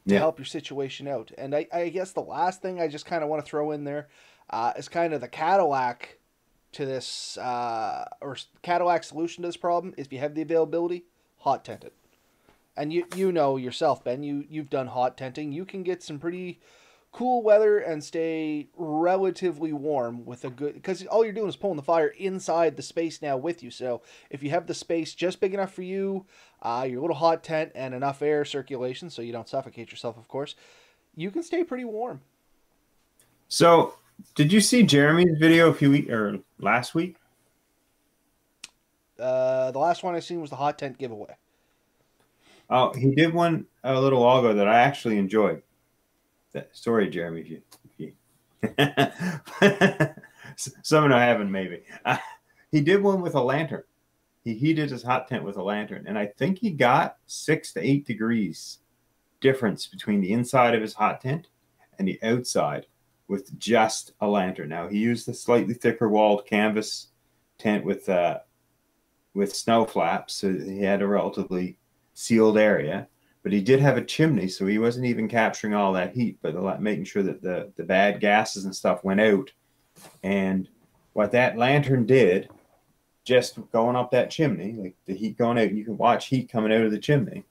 to yeah. help your situation out. And I, I guess the last thing I just kind of want to throw in there uh, is kind of the Cadillac to this, uh, or Cadillac solution to this problem is if you have the availability, hot tented. And you you know yourself, Ben, you you've done hot tenting. You can get some pretty cool weather and stay relatively warm with a good because all you're doing is pulling the fire inside the space now with you. So if you have the space just big enough for you, uh, your little hot tent and enough air circulation so you don't suffocate yourself, of course, you can stay pretty warm. So, did you see Jeremy's video a few weeks or last week? Uh, the last one I seen was the hot tent giveaway. Oh, he did one a little while ago that I actually enjoyed. That, sorry, Jeremy, if you, if you some of I haven't maybe. Uh, he did one with a lantern. He heated his hot tent with a lantern, and I think he got six to eight degrees difference between the inside of his hot tent and the outside with just a lantern. Now he used a slightly thicker walled canvas tent with uh, with snow flaps, so he had a relatively sealed area. But he did have a chimney, so he wasn't even capturing all that heat, but making sure that the, the bad gases and stuff went out. And what that lantern did, just going up that chimney, like the heat going out, you can watch heat coming out of the chimney,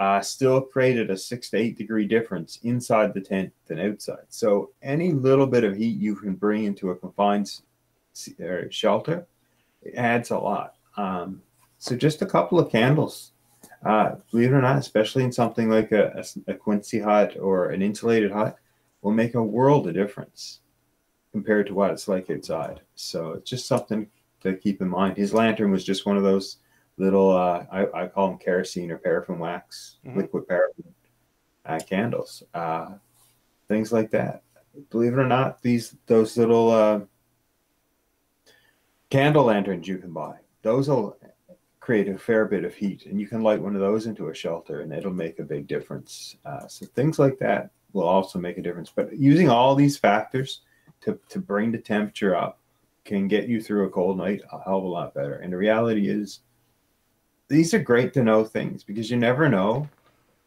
uh, still created a six to eight degree difference inside the tent than outside. So any little bit of heat you can bring into a confined shelter it adds a lot. Um, so just a couple of candles, uh, believe it or not, especially in something like a, a, a quinzhee hut or an insulated hut, will make a world of difference compared to what it's like outside. So it's just something to keep in mind. His lantern was just one of those little, uh, I, I call them kerosene or paraffin wax, mm-hmm. liquid paraffin uh, candles, uh, things like that. believe it or not, these those little uh, candle lanterns you can buy. Those will create a fair bit of heat, and you can light one of those into a shelter, and it'll make a big difference. Uh, so things like that will also make a difference. But using all these factors to to bring the temperature up can get you through a cold night a hell of a lot better. And the reality is, these are great to know things because you never know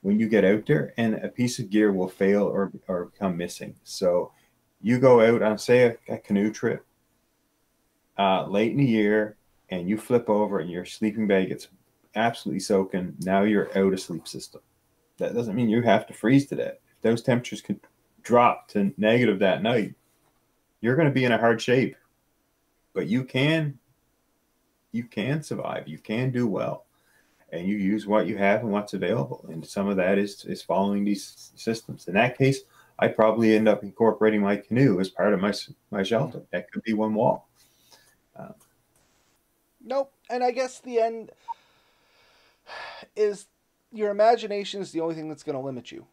when you get out there and a piece of gear will fail or, or become missing. So you go out on, say, a, a canoe trip uh, late in the year and you flip over and your sleeping bag gets absolutely soaking. Now you're out of sleep system. That doesn't mean you have to freeze to death. If those temperatures could drop to negative that night, you're going to be in a hard shape. But you can, you can survive. You can do well and you use what you have and what's available. And some of that is is following these systems. In that case, I probably end up incorporating my canoe as part of my my shelter. That could be one wall. Um, nope. And I guess the end is your imagination is the only thing that's going to limit you.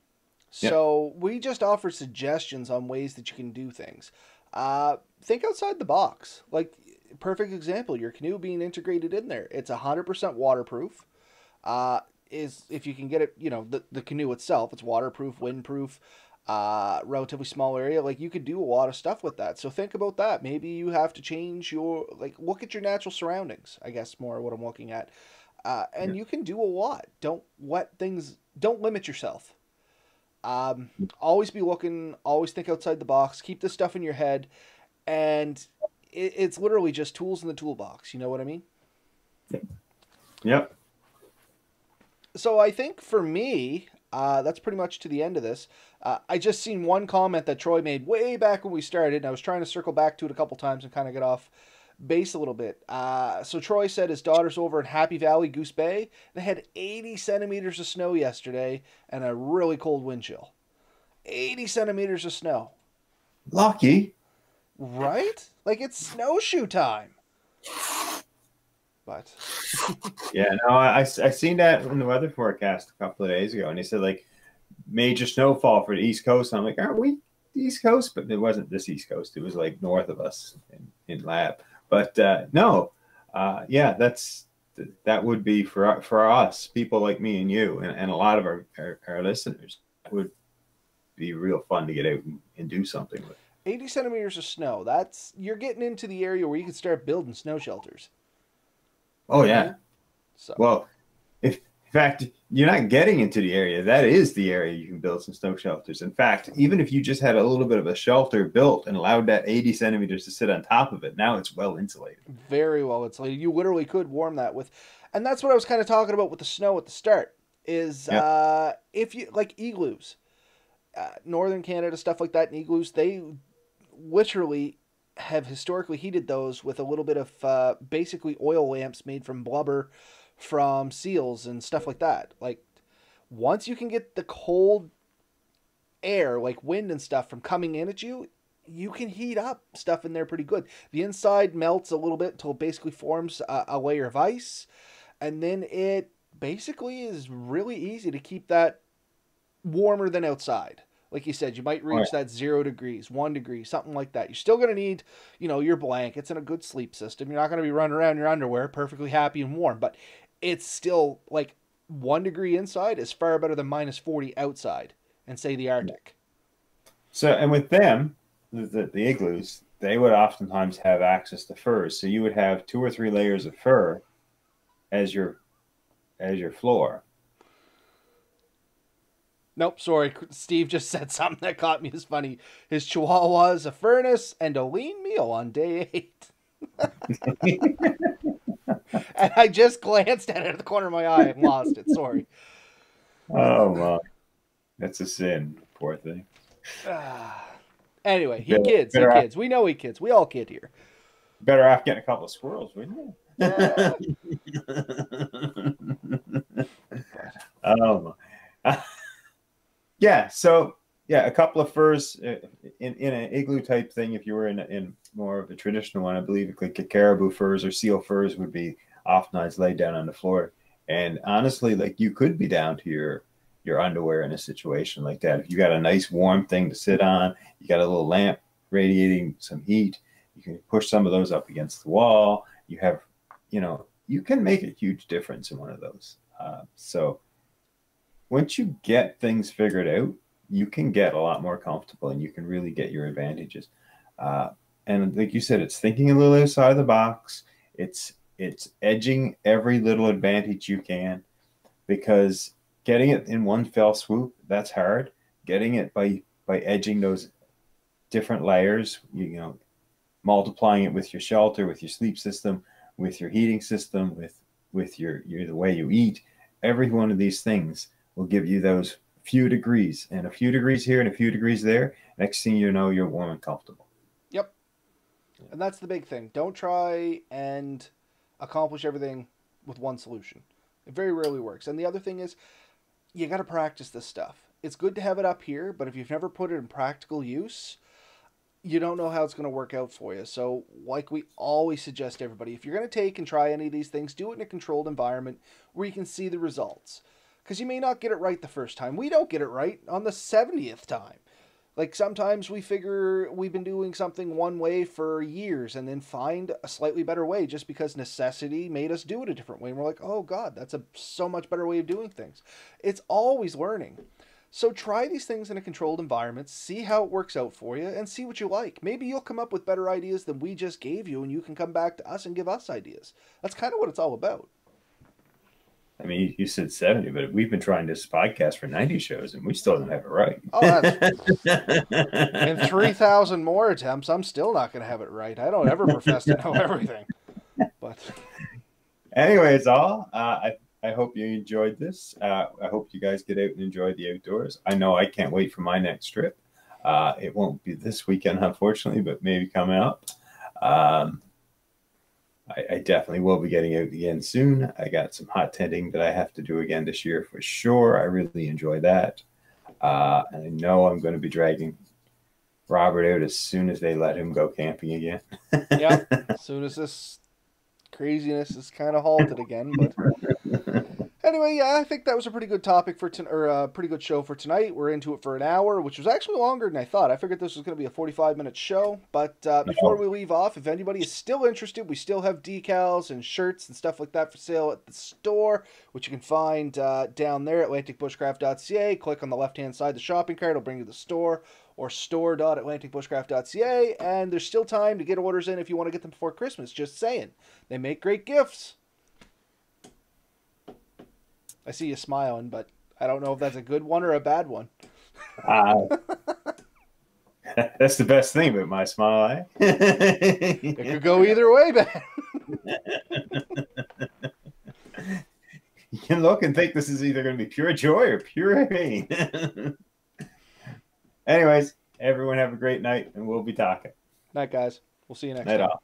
So yep. we just offer suggestions on ways that you can do things. Uh, think outside the box. Like perfect example, your canoe being integrated in there. It's hundred percent waterproof uh, is if you can get it, you know, the, the canoe itself, it's waterproof, windproof, uh, relatively small area. Like you could do a lot of stuff with that. So think about that. Maybe you have to change your, like, look at your natural surroundings, I guess, more what I'm looking at. Uh, and yeah. you can do a lot. Don't let things, don't limit yourself. Um, always be looking, always think outside the box, keep this stuff in your head. And it, it's literally just tools in the toolbox. You know what I mean? Yep so I think for me, uh, that's pretty much to the end of this. Uh, I just seen one comment that Troy made way back when we started, and I was trying to circle back to it a couple times and kind of get off base a little bit. Uh, so Troy said his daughter's over in Happy Valley, Goose Bay. They had 80 centimeters of snow yesterday and a really cold wind chill. 80 centimeters of snow. Lucky. Right? Like it's snowshoe time. But yeah, no, I I seen that in the weather forecast a couple of days ago, and he said like major snowfall for the East Coast. I'm like, aren't we East Coast? But it wasn't this East Coast. It was like north of us in, in lab. But uh, no, uh, yeah, that's that would be for for us, people like me and you, and, and a lot of our, our, our listeners. would be real fun to get out and, and do something with. 80 centimeters of snow. That's you're getting into the area where you can start building snow shelters. Oh yeah. So. Well, fact you're not getting into the area, that is the area you can build some snow shelters. In fact, even if you just had a little bit of a shelter built and allowed that 80 centimeters to sit on top of it, now it's well insulated. Very well insulated. You literally could warm that with, and that's what I was kind of talking about with the snow at the start. Is yep. uh, if you like igloos, uh, northern Canada stuff like that, and igloos, they literally have historically heated those with a little bit of uh, basically oil lamps made from blubber from seals and stuff like that. Like once you can get the cold air, like wind and stuff, from coming in at you, you can heat up stuff in there pretty good. The inside melts a little bit until it basically forms a, a layer of ice, and then it basically is really easy to keep that warmer than outside like you said, you might reach right. that zero degrees, one degree, something like that. You're still going to need, you know, your blankets and a good sleep system. You're not going to be running around in your underwear perfectly happy and warm, but it's still like one degree inside is far better than minus 40 outside and say the Arctic. So, and with them, the, the igloos, they would oftentimes have access to furs. So you would have two or three layers of fur as your as your floor. Nope, sorry. Steve just said something that caught me as funny. His chihuahuas, a furnace, and a lean meal on day eight. and I just glanced at it at the corner of my eye and lost it. Sorry. Oh my, that's a sin. Poor thing. anyway, he better, kids, he kids. Off, we know he kids. We all kid here. Better off getting a couple of squirrels, wouldn't you? oh my. Yeah. So yeah, a couple of furs uh, in, in an igloo type thing. If you were in in more of a traditional one, I believe like caribou furs or seal furs would be oftentimes laid down on the floor. And honestly, like you could be down to your your underwear in a situation like that. If you got a nice warm thing to sit on, you got a little lamp radiating some heat, you can push some of those up against the wall. You have, you know, you can make a huge difference in one of those. Uh, so once you get things figured out, you can get a lot more comfortable and you can really get your advantages. Uh, and like you said, it's thinking a little outside of the box. It's it's edging every little advantage you can because getting it in one fell swoop that's hard. Getting it by by edging those different layers you know multiplying it with your shelter with your sleep system with your heating system with with your, your the way you eat every one of these things will give you those few degrees and a few degrees here and a few degrees there. Next thing you know you're warm and comfortable and that's the big thing don't try and accomplish everything with one solution it very rarely works and the other thing is you got to practice this stuff. It's good to have it up here, but if you've never put it in practical use, you don't know how it's going to work out for you. So, like we always suggest everybody, if you're going to take and try any of these things, do it in a controlled environment where you can see the results. Because you may not get it right the first time. We don't get it right on the 70th time. Like sometimes we figure we've been doing something one way for years and then find a slightly better way just because necessity made us do it a different way. And we're like, oh God, that's a so much better way of doing things. It's always learning. So try these things in a controlled environment, see how it works out for you, and see what you like. Maybe you'll come up with better ideas than we just gave you, and you can come back to us and give us ideas. That's kind of what it's all about. I mean, you said 70, but we've been trying this podcast for 90 shows and we still don't have it right. Oh, that's in 3,000 more attempts, I'm still not going to have it right. I don't ever profess to know everything. But anyway, it's all. Uh, I, I hope you enjoyed this. Uh, I hope you guys get out and enjoy the outdoors. I know I can't wait for my next trip. Uh, it won't be this weekend, unfortunately, but maybe coming up. Um, I, I, definitely will be getting out again soon. I got some hot tenting that I have to do again this year for sure. I really enjoy that. Uh, and I know I'm going to be dragging Robert out as soon as they let him go camping again. yeah, as soon as this craziness is kind of halted again. But Anyway, yeah, I think that was a pretty good topic for ton- or a uh, pretty good show for tonight. We're into it for an hour, which was actually longer than I thought. I figured this was going to be a 45 minute show. But uh, before we leave off, if anybody is still interested, we still have decals and shirts and stuff like that for sale at the store, which you can find uh, down there at AtlanticBushcraft.ca. Click on the left hand side, the shopping cart, it'll bring you to the store or store.atlanticbushcraft.ca. And there's still time to get orders in if you want to get them before Christmas. Just saying. They make great gifts. I see you smiling, but I don't know if that's a good one or a bad one. Uh, that's the best thing about my smile. Eh? it could go either way, man. you can look and think this is either going to be pure joy or pure pain. Anyways, everyone have a great night, and we'll be talking. Night, guys. We'll see you next night time. Off.